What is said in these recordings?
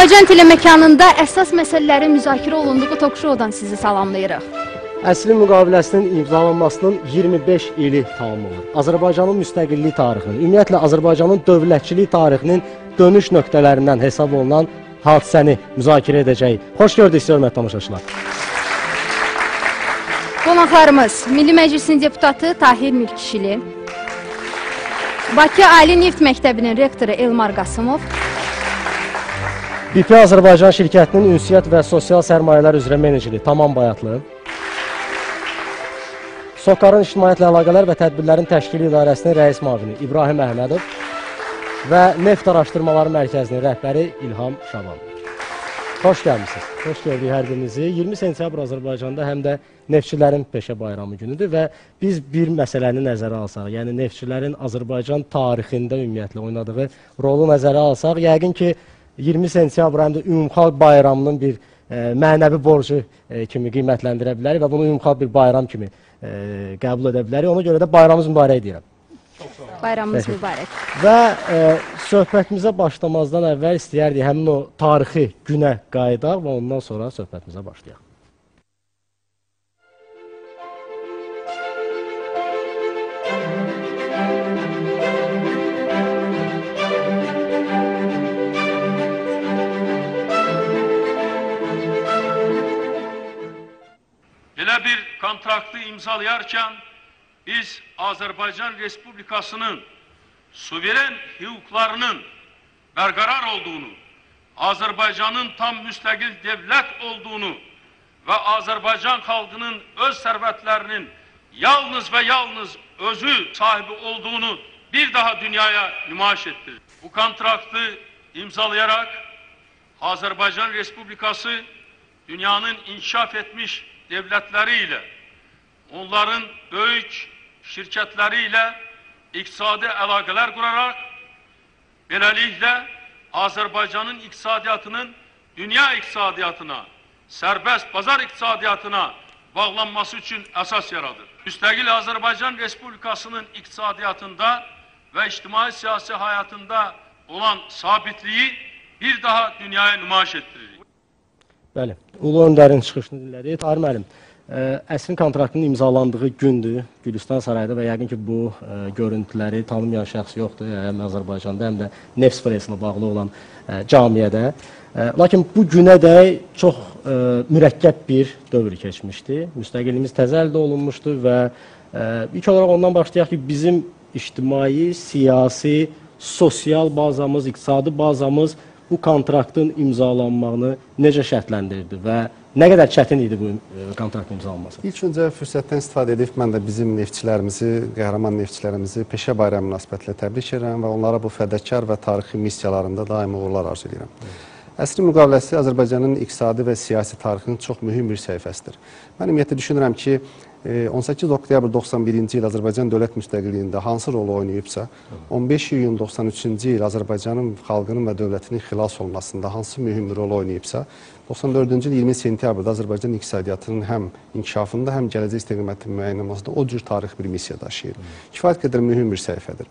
Azərbaycan teleməkanında əsas məsələlərin müzakirə olunduğu tok-şoudan sizi salamlayırıq. Əsrin müqaviləsinin imzalanmasının 25 ili tamam olur. Azərbaycanın müstəqillik tarixinin, ümumiyyətlə Azərbaycanın dövlətçilik tarixinin dönüş nöqtələrindən hesab olunan hadisəni müzakirə edəcəyik. Xoş gördük hörmətli tamaşaçılar. Qonaqlarımız Milli Məclisin deputatı Tahir Mirkişili, Bakı Ali Neft Məktəbinin rektoru Elmar Qasımov, BP Azərbaycan şirkətinin ünsiyyət və sosial sərmayələr üzrə meneceri Tamam Bayatlı, SOKARın İctimaiyyətlə Əlaqələr və Tədbirlərin Təşkili İdarəsinin rəis mavini İbrahim Əhmədov və Neft Araşdırmaları Mərkəzinin rəhbəri İlham Şaban. Xoş gəlmisiniz. Xoş gördük hər birinizi. 20 sentyabr Azərbaycanda həm də neftçilərin peşə bayramı günüdür və biz bir məsələni nəzərə alsaq, yəni neftçilərin Azərbaycan tarixində ümumiyyətlə oynadığı rolu nəzərə alsaq, yəqin ki 20 sentyabr həm də ümumxalq bayramının bir e, mənəvi borcu e, kimi qiymətləndirə bilərik və bunu ümumxalq bir bayram kimi e, qəbul edə bilərik. Ona görə də bayramımız mübarək deyirəm. bayramımız mübarək. Və e, söhbətimizə başlamazdan əvvəl istəyərdik həmin o tarixi günə qayıdaq və ondan sonra söhbətimizə başlayaq. Kontraktı imzalayarkən biz Azərbaycan Respublikasının suveren hüquqlarının bərqərar olduğunu, Azərbaycanın tam müstəqil devlət olduğunu və Azərbaycan xalqının öz sərvətlərinin yalnız və yalnız özü sahibi olduğunu bir daha dünyaya nümayiş ettirir. Bu kontraktı imzalayarak Azərbaycan Respublikası dünyanın inkişaf etmiş devletleri ile, onların büyük şirketleri ile iktisadi əlaqələr qurarak, beləliklə Azərbaycanın iqtisadiyyatının dünya iqtisadiyyatına, sərbəst bazar iqtisadiyyatına bağlanması üçün əsas yaradır. Müstəqil Azərbaycan Respublikasının iqtisadiyyatında və ictimai siyasi həyatında olan sabitliyi bir daha dünyaya nümayiş etdiririk. Bəli, Ulu Öndərin çıxışını dinlədik. Tarım müəllim, ə, əsrin kontraktının imzalandığı gündür Gülüstan sarayda və yəqin ki, bu ə, görüntüləri tanımayan şəxs yoxdur, həm Azərbaycanda, həm də Neft Pressinə bağlı olan ə, camiyyədə. Ə, lakin bu günə də çox ə, mürəkkəb bir dövr keçmişdi. Müstəqilliyimiz təzə əldə olunmuşdu və ə, ilk olaraq ondan başlayaq ki, bizim ictimai, siyasi, sosial bazamız, iqtisadi bazamız bu kontraktın imzalanmağını necə şərtləndirdi və nə qədər çətin idi bu e, kontraktın imzalanması? İlk öncə fürsətdən istifadə edib mən də bizim neftçilərimizi, qəhrəman neftçilərimizi peşə bayramı münasibətilə təbrik edirəm və onlara bu fədakar və tarixi missiyalarında daimi uğurlar arzu edirəm. Əsrin müqaviləsi Azərbaycanın iqtisadi və siyasi tarixinin çox mühüm bir səhifəsidir. Mən ümumiyyətlə düşünürəm ki, 18 oktyabr 91-ci il Azərbaycan dövlət müstəqilliyində hansı rolu oynayıbsa, 15 iyun 93-cü il Azərbaycanın xalqının və dövlətinin xilas olmasında hansı mühüm rol oynayıbsa, 94-cü il 20 sentyabrda Azərbaycan iqtisadiyyatının həm inkişafında, həm gələcək istiqamətinin müəyyənləşməsinə o cür tarix bir missiya daşıyır. Kifayət qədər mühüm bir səhifədir.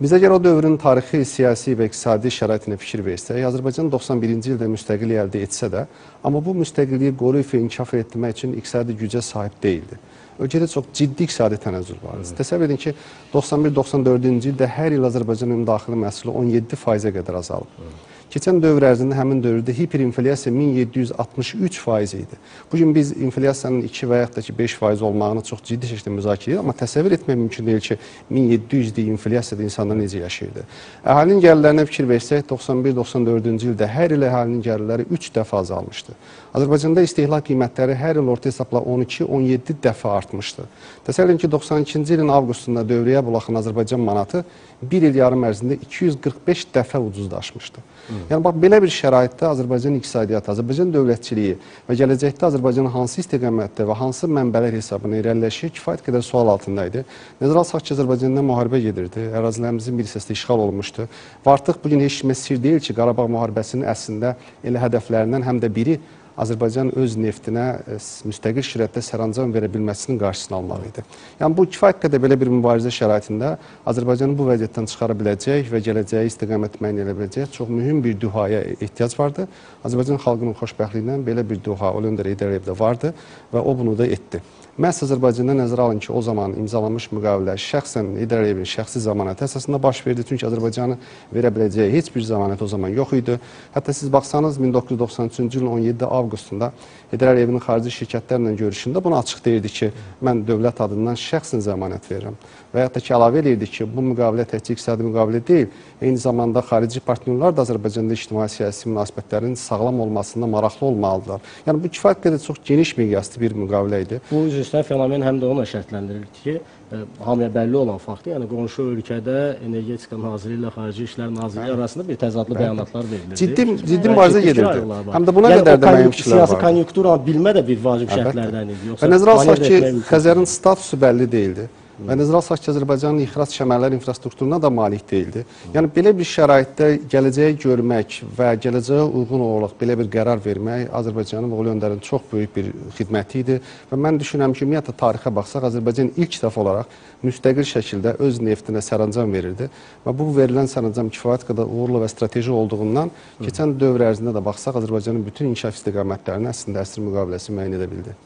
Biz əgər o dövrün tarixi, siyasi və iqtisadi şəraitinə fikir versək, Azərbaycan 91-ci ildə müstəqillik əldə etsə də, amma bu müstəqilliyi qoruyub və inkişaf etdirmək üçün iqtisadi gücə sahib deyildi. Ölkədə çox ciddi iqtisadi tənəzzül var. Siz təsəvvür edin ki, 91-94-cü ildə hər il Azərbaycan ümumdaxili məhsulu 17%-ə qədər azalıb. Keçən dövr ərzində həmin dövrdə hiperinflyasiya 1763 faiz idi. Bu gün biz inflyasiyanın 2 və yaxud da ki 5 faiz olmağını çox ciddi şəkildə müzakirə edirik, amma təsəvvür etmək mümkün deyil ki, 1700-lük inflyasiyada insanlar necə yaşayırdı. Əhalinin gəlirlərinə fikir versək, 91-94-cü ildə hər il əhalinin gəlirləri 3 dəfə azalmışdı. Azərbaycanda istehlak qiymətləri hər il orta hesabla 12-17 dəfə artmışdı. Təsəvvür edin ki, 92-ci ilin avqustunda dövrəyə buraxan Azərbaycan manatı bir il yarım ərzində 245 dəfə ucuzlaşmışdı. Yəni bax belə bir şəraitdə Azərbaycan iqtisadiyyatı, Azərbaycan dövlətçiliyi və gələcəkdə Azərbaycanın hansı istiqamətdə və hansı mənbələr hesabına irəliləşir kifayət qədər sual altında idi. Nəzərə alsaq ki, Azərbaycanda müharibə gedirdi, ərazilərimizin bir hissəsi işğal olmuşdu və artıq bu gün heç kimə sir deyil ki, Qarabağ müharibəsinin əslində elə hədəflərindən həm də biri Azərbaycan öz neftinə e, müstəqil şirətdə sərəncam verə bilməsinin qarşısını almalı idi. Yəni bu kifayət qədər belə bir mübarizə şəraitində Azərbaycanı bu vəziyyətdən çıxara biləcək və gələcəyi istiqamət müəyyən edə biləcək çox mühüm bir duhaya ehtiyac vardı. Azərbaycan xalqının xoşbəxtliyindən belə bir duha Önder İdəriyevdə vardı və o bunu da etdi. Məhz Azərbaycanda nəzərə alın ki, o zaman imzalanmış müqavilə şəxsən İdər Əliyevin şəxsi zəmanəti əsasında baş verdi. Çünki Azərbaycanı verə biləcəyi heç bir zəmanət o zaman yox idi. Hətta siz baxsanız 1993-cü ilin 17 avqustunda İdər Əliyevin xarici şirkətlərlə görüşündə bunu açıq deyirdi ki, mən dövlət adından şəxsən zəmanət verirəm. Və hətta ki, əlavə edirdi ki, bu müqavilə təkcə iqtisadi müqavilə deyil, eyni zamanda xarici partnyorlar da Azərbaycanda ictimai-siyasi münasibətlərin sağlam olmasında maraqlı olmalıdırlar. Yəni bu kifayət qədər çox geniş miqyaslı bir müqavilə idi. Bu üzrə fenomen həm də ona şərtləndirir ki, ə, hamıya bəlli olan faktdır. Yəni qonşu ölkədə energetika naziri ilə xarici işlər naziri arasında bir təzadlı bəyanatlar verilirdi. Ciddi ciddi mübarizə gedirdi. Həm də buna yəni, qədər də fikirlər siyasi var. konjunkturanı bilmə də bir vacib şərtlərdən idi. Və nəzərə alsaq ki, Xəzərin statusu bəlli deyildi. Və nəzərə alsaq ki, Azərbaycanın ixrac kəmərlər infrastrukturuna da malik deyildi. Yəni belə bir şəraitdə gələcəyi görmək və gələcəyə uyğun olaraq belə bir qərar vermək Azərbaycanın və Ulu Öndərin çox böyük bir xidməti idi və mən düşünürəm ki, ümumiyyətlə tarixə baxsaq Azərbaycan ilk dəfə olaraq müstəqil şəkildə öz neftinə sərəncam verirdi və bu verilən sərəncam kifayət qədər uğurlu və strateji olduğundan keçən dövr ərzində də baxsaq Azərbaycanın bütün inkişaf istiqamətlərini əslində əsr müqaviləsi müəyyən edə bildi.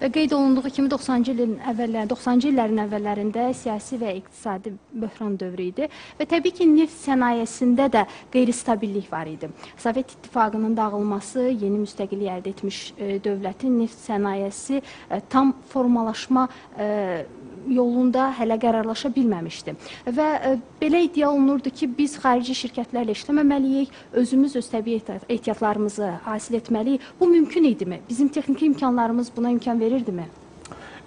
Və qeyd olunduğu kimi 90-cı ilin əvvəlləri, 90-cı illərin əvvəllərində siyasi və iqtisadi böhran dövrü idi və təbii ki, neft sənayesində də qeyri-stabillik var idi. Sovet İttifaqının dağılması, yeni müstəqillik əldə etmiş e, dövlətin neft sənayesi e, tam formalaşma e, yolunda hələ qərarlaşa bilməmişdi. Və e, belə iddia olunurdu ki, biz xarici şirkətlərlə işləməməliyik, özümüz öz təbii ehtiyat- ehtiyatlarımızı hasil etməliyik. Bu mümkün idimi? Bizim texniki imkanlarımız buna imkan verirdimi?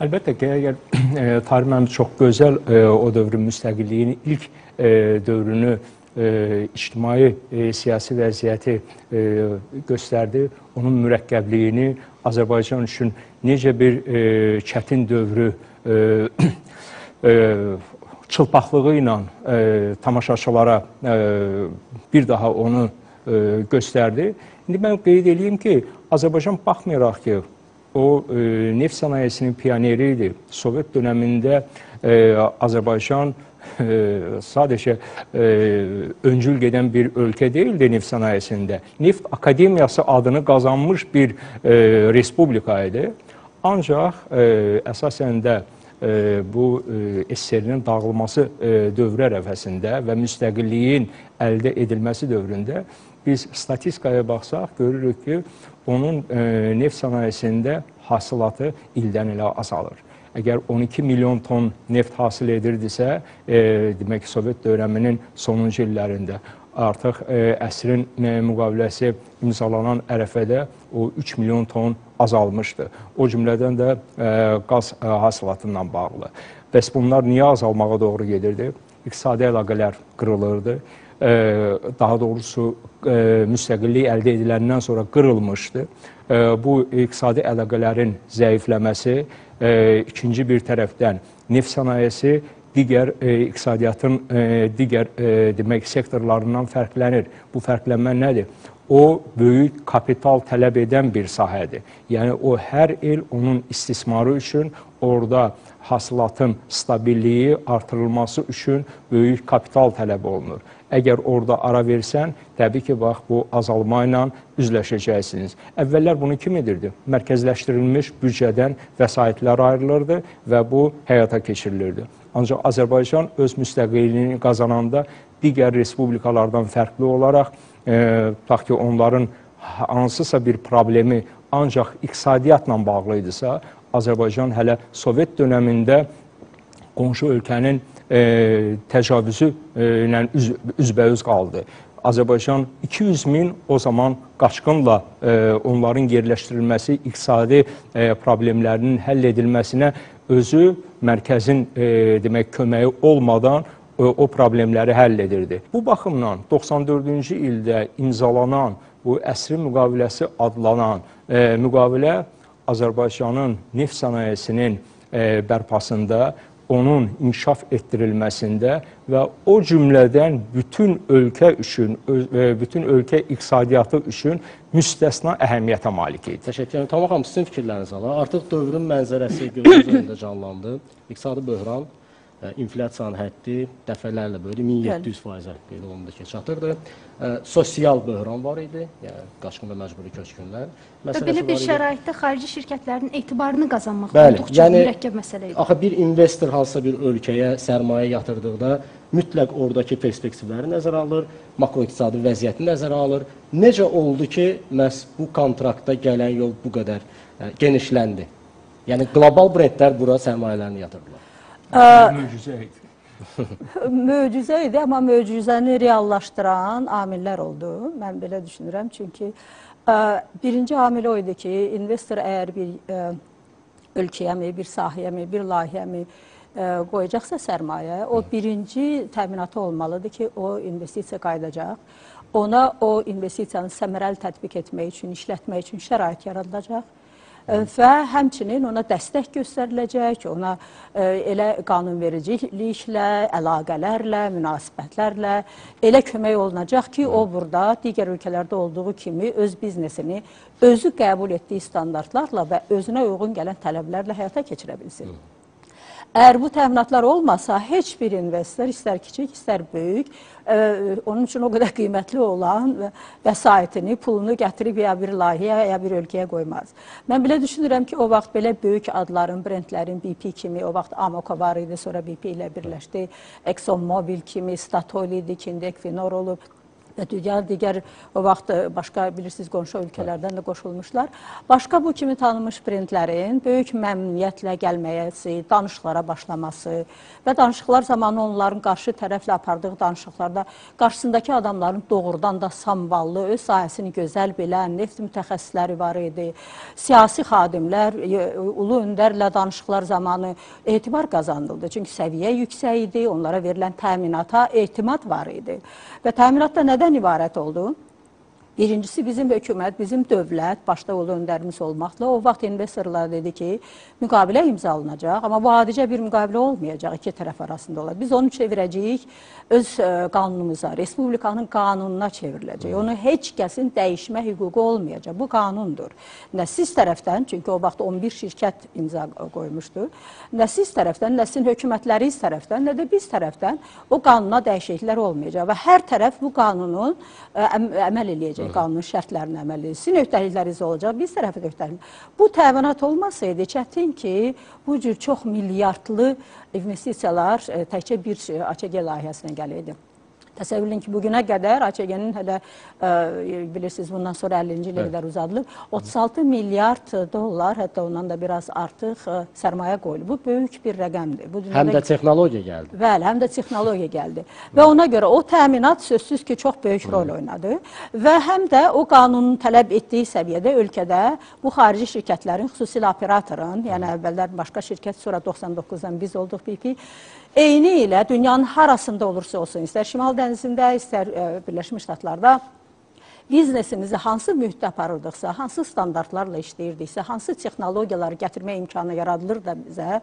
Əlbəttə ki, əgər e, tarix mənim çox gözəl e, o dövrün müstəqilliyinin ilk e, dövrünü e, ictimai e, siyasi vəziyyəti e, göstərdi. Onun mürəkkəbliyini Azərbaycan üçün necə bir e, çətin dövrü e, çılpaqlığı ilə tamaşaçılara bir daha onu göstərdi. İndi mən qeyd edeyim ki, Azərbaycan baxmayaraq ki, o neft sənayesinin pioneri idi. Sovet dövründə Azərbaycan sadəcə öncül gedən bir ölkə deyildi neft sənayesində. Neft Akademiyası adını qazanmış bir respublika idi. Ancaq əsasən də bu e, SSR-nin dağılması e, dövrü ərəfəsində və müstəqilliyin əldə edilməsi dövründə biz statistikaya baxsaq görürük ki, onun e, neft sənayesində hasilatı ildən ilə azalır. Əgər 12 milyon ton neft hasil edirdisə, e, demək ki, Sovet dövrəminin sonuncu illərində artıq e, əsrin e, müqaviləsi imzalanan ərəfədə o 3 milyon ton azalmışdı. O cümlədən də e, qaz e, hasilatından bağlı. Bəs bunlar niyə azalmağa doğru gedirdi? İqtisadi əlaqələr qırılırdı. E, daha doğrusu müstəqillik əldə ediləndən sonra qırılmışdı. Bu iqtisadi əlaqələrin zəifləməsi, ikinci bir tərəfdən neft sənayesi digər e, iqtisadiyyatın e, digər e, demək sektorlarından fərqlənir. Bu fərqlənmə nədir? O böyük kapital tələb edən bir sahədir. Yəni o hər il onun istismarı üçün orada hasilatın stabilliyi artırılması üçün böyük kapital tələb olunur. Əgər orada ara versən, təbii ki, bax bu azalma ilə üzləşəcəksiniz. Əvvəllər bunu kim edirdi? Mərkəzləşdirilmiş büdcədən vəsaitlər ayrılırdı və bu həyata keçirilirdi. Ancaq Azərbaycan öz müstəqilliyini qazananda digər respublikalardan fərqli olaraq, tutaq ki, onların hansısa bir problemi ancaq iqtisadiyyatla bağlı idisə, Azərbaycan hələ Sovet dönəmində qonşu ölkənin e, təcavüzü e, ilə üz, üzbəüz qaldı. Azərbaycan 200 min o zaman qaçqınla e, onların yerləşdirilməsi, iqtisadi e, problemlərinin həll edilməsinə özü mərkəzin e, demək köməyi olmadan o, problemləri həll edirdi. Bu baxımdan 94-cü ildə imzalanan bu əsri müqaviləsi adlanan e, müqavilə Azərbaycanın neft sənayesinin e, bərpasında onun inkişaf etdirilməsində və o cümlədən bütün ölkə üçün, e, bütün ölkə iqtisadiyyatı üçün müstəsna əhəmiyyətə malik idi. Təşəkkür edirəm. Tamam sizin fikirləriniz ala. Artıq dövrün mənzərəsi gözümüz önündə canlandı. İqtisadi böhran, inflyasiyanın həddi dəfələrlə böyle 1700%-ə qeyd olundu ki, çatırdı. E, Sosial böhran var idi, yəni qaçqın və məcburi köçkünlər. Və belə bir şəraitdə xarici şirkətlərin etibarını qazanmaq Bəli, olduqca yəni- mürəkkəb məsələ idi. Axı bir investor hansısa bir ölkəyə sərmayə yatırdıqda mütləq oradakı perspektivləri nəzərə alır, makroiqtisadi vəziyyəti nəzərə alır. Necə oldu ki, məhz bu kontraktda gələn yol bu qədər ə, genişləndi? Yəni qlobal brendlər bura sərmayələrini yatırdılar. Möcüzə idi. möcüzə idi, amma möcüzəni reallaşdıran amillər oldu. Mən belə düşünürəm, çünki ə, birinci amil o idi ki, investor əgər bir ə, ölkəyəmi, bir sahiyəmi, bir layihəmi ə, qoyacaqsa sərmayə, o birinci təminatı olmalıdır ki, o investisiya qayıdacaq. Ona o investisiyanı səmərəli tətbiq etmək üçün, işlətmək üçün şərait yaradılacaq və həmçinin ona dəstək göstəriləcək, ona elə qanunvericiliklə, əlaqələrlə, münasibətlərlə elə kömək olunacaq ki, o burada digər ölkələrdə olduğu kimi öz biznesini özü qəbul etdiyi standartlarla və özünə uyğun gələn tələblərlə həyata keçirə bilsin. Əgər bu təminatlar olmasa, heç bir investor, istər kiçik, istər böyük, ə, onun üçün o qədər qiymətli olan və vəsaitini, pulunu gətirib ya bir layihəyə, ya bir ölkəyə qoymaz. Mən belə düşünürəm ki, o vaxt belə böyük adların, brendlərin BP kimi, o vaxt Amoco var idi, sonra BP ilə birləşdi, ExxonMobil kimi, Statoil idi, indi Equinor olub və digər digər o vaxt başqa bilirsiniz qonşu ölkələrdən də qoşulmuşlar. Başqa bu kimi tanınmış brendlərin böyük məmnuniyyətlə gəlməyəsi, danışıqlara başlaması və danışıqlar zamanı onların qarşı tərəflə apardığı danışıqlarda qarşısındakı adamların doğrudan da samballı, öz sahəsini gözəl bilən neft mütəxəssisləri var idi. Siyasi xadimlər ulu öndərlə danışıqlar zamanı etibar qazanıldı. Çünki səviyyə yüksək idi, onlara verilən təminata etimad var idi. Və təminat da nədən ibarət oldu? Birincisi bizim hökumət, bizim dövlət, başda ulu öndərimiz olmaqla o vaxt investorlar dedi ki, müqavilə imzalanacaq, amma bu adicə bir müqavilə olmayacaq iki tərəf arasında olar. Biz onu çevirəcəyik öz ə, qanunumuza, respublikanın qanununa çevriləcək. Onu heç kəsin dəyişmə hüququ olmayacaq. Bu qanundur. Nə siz tərəfdən, çünki o vaxt 11 şirkət imza qoymuşdu, nə siz tərəfdən, nə sizin hökumətləriniz tərəfdən, nə də biz tərəfdən o qanuna dəyişikliklər olmayacaq və hər tərəf bu qanunun əm əməl eləyəcək qanunun şərtlərinə əməl edəcək. Sizin öhdəlikləriniz olacaq, biz tərəfi də öhdəlik. Bu təminat olmasaydı çətin ki, bu cür çox milyardlı investisiyalar ə, təkcə bir ə, AÇG layihəsinə gələydi. Təsəvvür edin ki, bugünə qədər AÇG-nin hələ ə, bilirsiniz bundan sonra 50-ci ilə qədər uzadılıb 36 milyard dollar, hətta ondan da biraz artıq ə, sərmayə qoyulub. Bu böyük bir rəqəmdir. Bu Həm də texnologiya gəldi. Bəli, həm də texnologiya gəldi. Və ona görə o təminat sözsüz ki, çox böyük rol oynadı və həm də o qanunun tələb etdiyi səviyyədə ölkədə bu xarici şirkətlərin, xüsusilə operatorun, yəni əvvəllər başqa şirkət, sonra 99-dan biz olduq BP, eyni ilə dünyanın harasında olursa olsun, istər Şimal dənizində, istər ə, Birləşmiş Ştatlarda biznesimizi hansı mühitdə aparırdıqsa, hansı standartlarla işləyirdiksə, hansı texnologiyaları gətirmə imkanı yaradılır da bizə,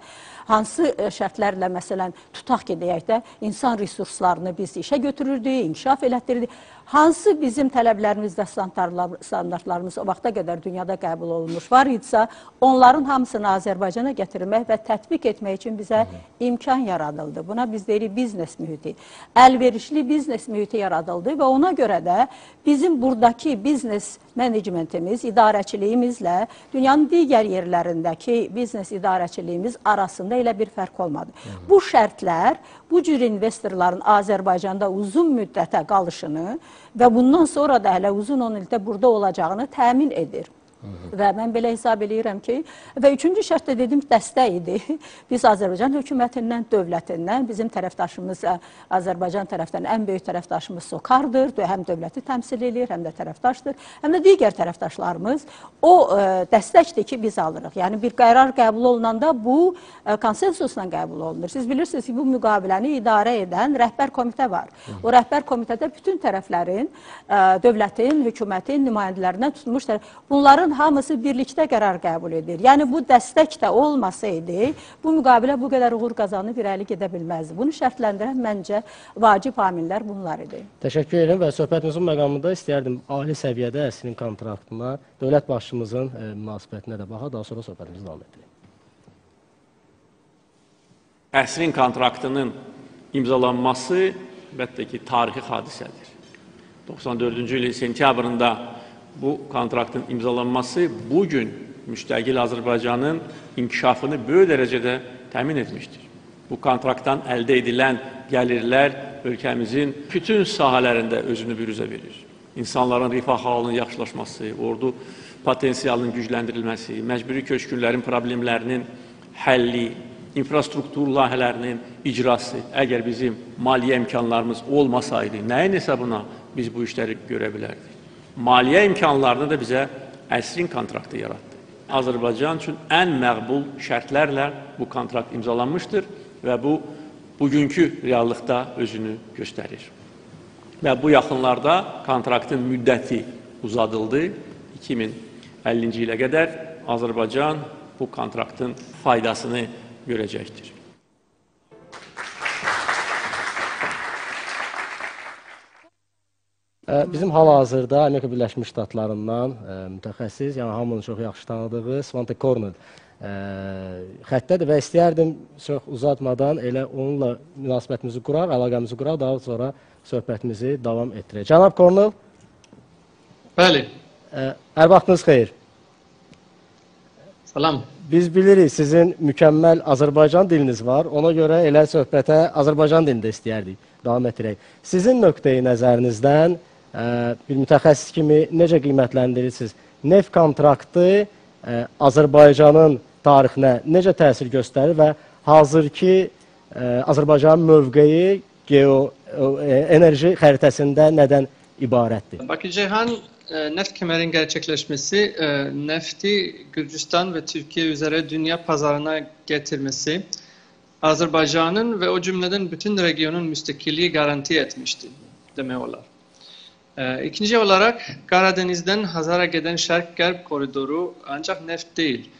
hansı ə, şərtlərlə məsələn tutaq ki, deyək də insan resurslarını biz işə götürürdük, inkişaf elətdirirdik. Hansı bizim tələblərimiz və standartlar- standartlarımız o vaxta qədər dünyada qəbul olunmuş var idisə, onların hamısını Azərbaycana gətirmək və tətbiq etmək üçün bizə imkan yaradıldı. Buna biz deyirik biznes mühiti. Əlverişli biznes mühiti yaradıldı və ona görə də bizim buradakı biznes menecmentimiz, idarəçiliyimizlə dünyanın digər yerlərindəki biznes idarəçiliyimiz arasında elə bir fərq olmadı. Bu şərtlər bu cür investorların Azərbaycanda uzun müddətə qalışını və bundan sonra da hələ uzun 10 ildə burada olacağını təmin edir. Və mən belə hesab eləyirəm ki, və üçüncü şərt də dedim dəstək idi. Biz Azərbaycan hökumətindən, dövlətindən, bizim tərəfdaşımız Azərbaycan tərəfdən ən böyük tərəfdaşımız SOCAR-dır. Həm dövləti təmsil eləyir, həm də tərəfdaşdır. Həm də digər tərəfdaşlarımız o ə, dəstəkdir ki, biz alırıq. Yəni bir qərar qəbul olunanda bu ə, konsensusla qəbul olunur. Siz bilirsiniz ki, bu müqaviləni idarə edən rəhbər komitə var. O rəhbər komitədə bütün tərəflərin, ə, dövlətin, hökumətin nümayəndələrindən tutmuş tərəf, bunların hamısı birlikdə qərar qəbul edir. Yəni bu dəstək də olmasaydı, bu müqavilə bu qədər uğur qazanıb irəli gedə bilməzdi. Bunu şərtləndirən məncə vacib amillər bunlar idi. Təşəkkür edirəm və söhbətimizin məqamında istəyərdim ali səviyyədə əsrin kontraktına, dövlət başçımızın e, münasibətinə də baxa, daha sonra söhbətimizi davam etdirək. Əsrin kontraktının imzalanması əlbəttə ki, tarixi hadisədir. 94-cü ilin sentyabrında bu kontraktın imzalanması bu gün müstəqil Azərbaycanın inkişafını böyük dərəcədə təmin etmişdir. Bu kontraktdan əldə edilən gəlirlər ölkəmizin bütün sahələrində özünü büruzə verir. İnsanların rifah halının yaxşılaşması, ordu potensialının gücləndirilməsi, məcburi köçkünlərin problemlərinin həlli, infrastruktur layihələrinin icrası, əgər bizim maliyyə imkanlarımız olmasaydı, nəyin hesabına biz bu işləri görə bilərdik? Maliyyə imkanlarını da bizə əsrin kontraktı yaratdı. Azərbaycan üçün ən məqbul şərtlərlə bu kontrakt imzalanmışdır və bu bugünkü reallıqda özünü göstərir. Və bu yaxınlarda kontraktın müddəti uzadıldı. 2050-ci ilə qədər Azərbaycan bu kontraktın faydasını görəcəkdir. Bizim hal-hazırda Amerika Birləşmiş Ştatlarından mütəxəssis, yəni hamının çox yaxşı tanıdığı Svante Cornell xəttədir və istəyərdim çox uzatmadan elə onunla münasibətimizi quraq, əlaqəmizi quraq, daha sonra söhbətimizi davam etdirək. Cənab Cornell, Bəli, hər vaxtınız xeyir. salam. Biz bilirik sizin mükəmməl Azərbaycan diliniz var. Ona görə elə söhbətə Azərbaycan dilində istəyərdik davam etdirək. Sizin nöqteyi nəzərinizdən bir mütəxəssis kimi necə qiymətləndirirsiniz? Neft kontraktı Azərbaycanın tarixinə necə təsir göstərir və hazırki Azərbaycanın mövqeyi geo ə, enerji xəritəsində nədən ibarətdir? Bakı Ceyhan e, neft kemerin gerçekleşmesi, e, nefti Gürcistan ve Türkiye üzere dünya pazarına getirmesi, Azerbaycan'ın ve o cümleden bütün regionun müstakilliği garanti etmişti demek olar. E, ikinci olarak Karadeniz'den Hazar'a giden Şark-Garp koridoru ancak neft değil.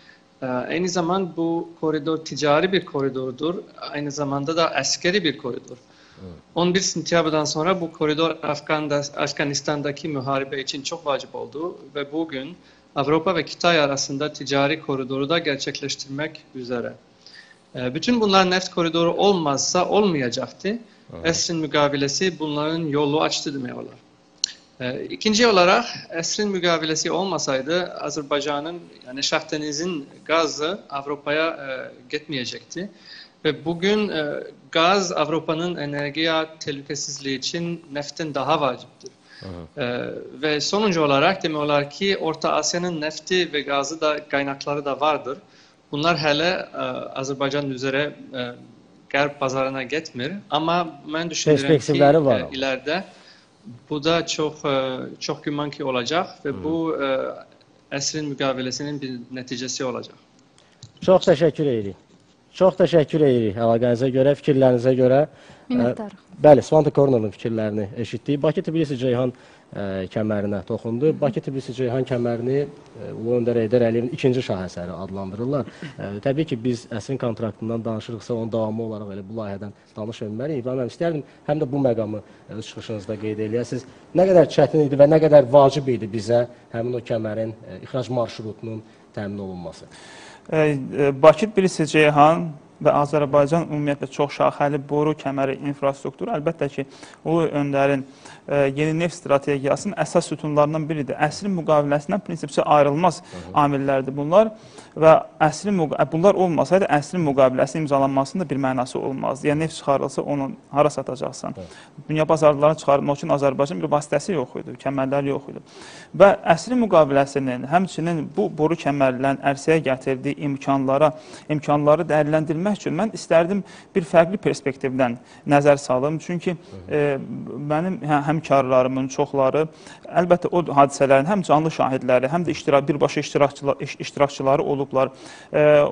E, aynı zaman bu koridor ticari bir koridordur. Aynı zamanda da askeri bir koridor. 11 Sentyabr'dan sonra bu koridor Afgan'da, Afganistan'daki muharebe için çok vacip oldu ve bugün Avrupa ve Kitay arasında ticari koridoru da gerçekleştirmek üzere. Ee, Bütün bunlar neft koridoru olmazsa olmayacaktı. Esrin mügavilesi bunların yolu açtı demiyorlar. Ee, İkinci olarak Esrin mügavilesi olmasaydı Azerbaycan'ın yani Şahdeniz'in gazı Avrupa'ya e, gitmeyecekti. Ve bugün e, gaz Avrupa'nın enerji tehlikesizliği için neftin daha vaciptir. E, ve sonuncu olarak demiyorlar ki Orta Asya'nın nefti ve gazı da kaynakları da vardır. Bunlar hele e, Azerbaycan üzere e, Garp pazarına gitmir. Ama ben düşünüyorum ki Perspektifleri var ama. e, ileride bu da çok e, çok güman ki olacak ve bu e, esrin mügavilesinin bir neticesi olacak. Çox təşəkkür edirik. Çox təşəkkür edirik əlaqənizə görə, fikirlərinizə görə. Minnətdarıq. Bəli, Svante Cornel'ın fikirlərini eşitdik. Bakı Tbilisi Ceyhan kəmərinə toxundu. Bakı Tbilisi Ceyhan kəmərini ə, Ulu Öndər Heydər Əliyevin ikinci şah əsəri adlandırırlar. Ə, təbii ki, biz əsrin kontraktından danışırıqsa, onun davamı olaraq elə bu layihədən danışa bilmərik. İbrahim müəllim, istərdim həm də bu məqamı öz çıxışınızda qeyd eləyəsiniz. Nə qədər çətin idi və nə qədər vacib idi bizə həmin o kəmərin ixrac marşrutunun təmin olunması. E, e, Bakı Tbilisi Ceyhan və Azərbaycan ümumiyyətlə çox şaxəli boru kəməri infrastrukturu əlbəttə ki, Ulu Öndərin e, yeni neft strategiyasının əsas sütunlarından biridir. Əsrin müqaviləsindən prinsipcə ayrılmaz amillərdir bunlar və müqa- bunlar olmasaydı əsrin müqaviləsinin imzalanmasının da bir mənası olmazdı. Yəni neft çıxarılsa onu hara satacaqsan? Dünya bazarlarına çıxarılmaq üçün Azərbaycan bir vasitəsi yox idi, kəmərləri yox idi. Və əsrin müqaviləsinin, həmçinin bu boru kəmərlərin ərsəyə gətirdiyi imkanlara, imkanları dəyərləndirmək üçün mən istərdim bir fərqli perspektivdən nəzər salım. Çünki e, mənim hə, həmkarlarımın çoxları əlbəttə o hadisələrin həm canlı şahidləri, həm də iştirak birbaşa iştirakçılar, iş- iştirakçıları olublar.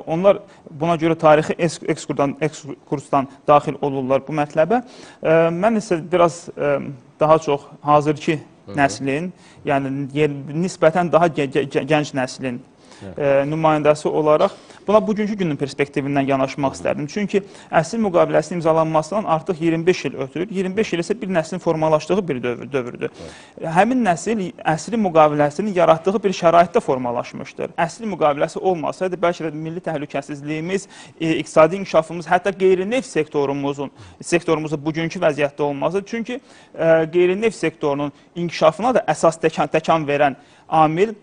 Onlar buna görə tarixi eks- ekskursdan ekskursdan daxil olurlar bu mətləbə. Mən isə biraz e, daha çox hazırki nəslin, yəni nisbətən daha gə- gə- gə- gənc nəslin e, nümayəndəsi olaraq buna bugünkü günün perspektivindən yanaşmaq istərdim. Çünki əsr müqaviləsinin imzalanmasından artıq 25 il ötür. 25 il isə bir nəslin formalaşdığı bir dövr, dövrdür. Həmin nəsil əsri müqaviləsinin yaratdığı bir şəraitdə formalaşmışdır. Əsri müqaviləsi olmasaydı bəlkə də milli təhlükəsizliyimiz, e, iqtisadi inkişafımız, hətta qeyri-neft sektorumuzun sektorumuzu bugünkü vəziyyətdə olmazdı. Çünki e, qeyri-neft sektorunun inkişafına da əsas təkan, təkan verən amil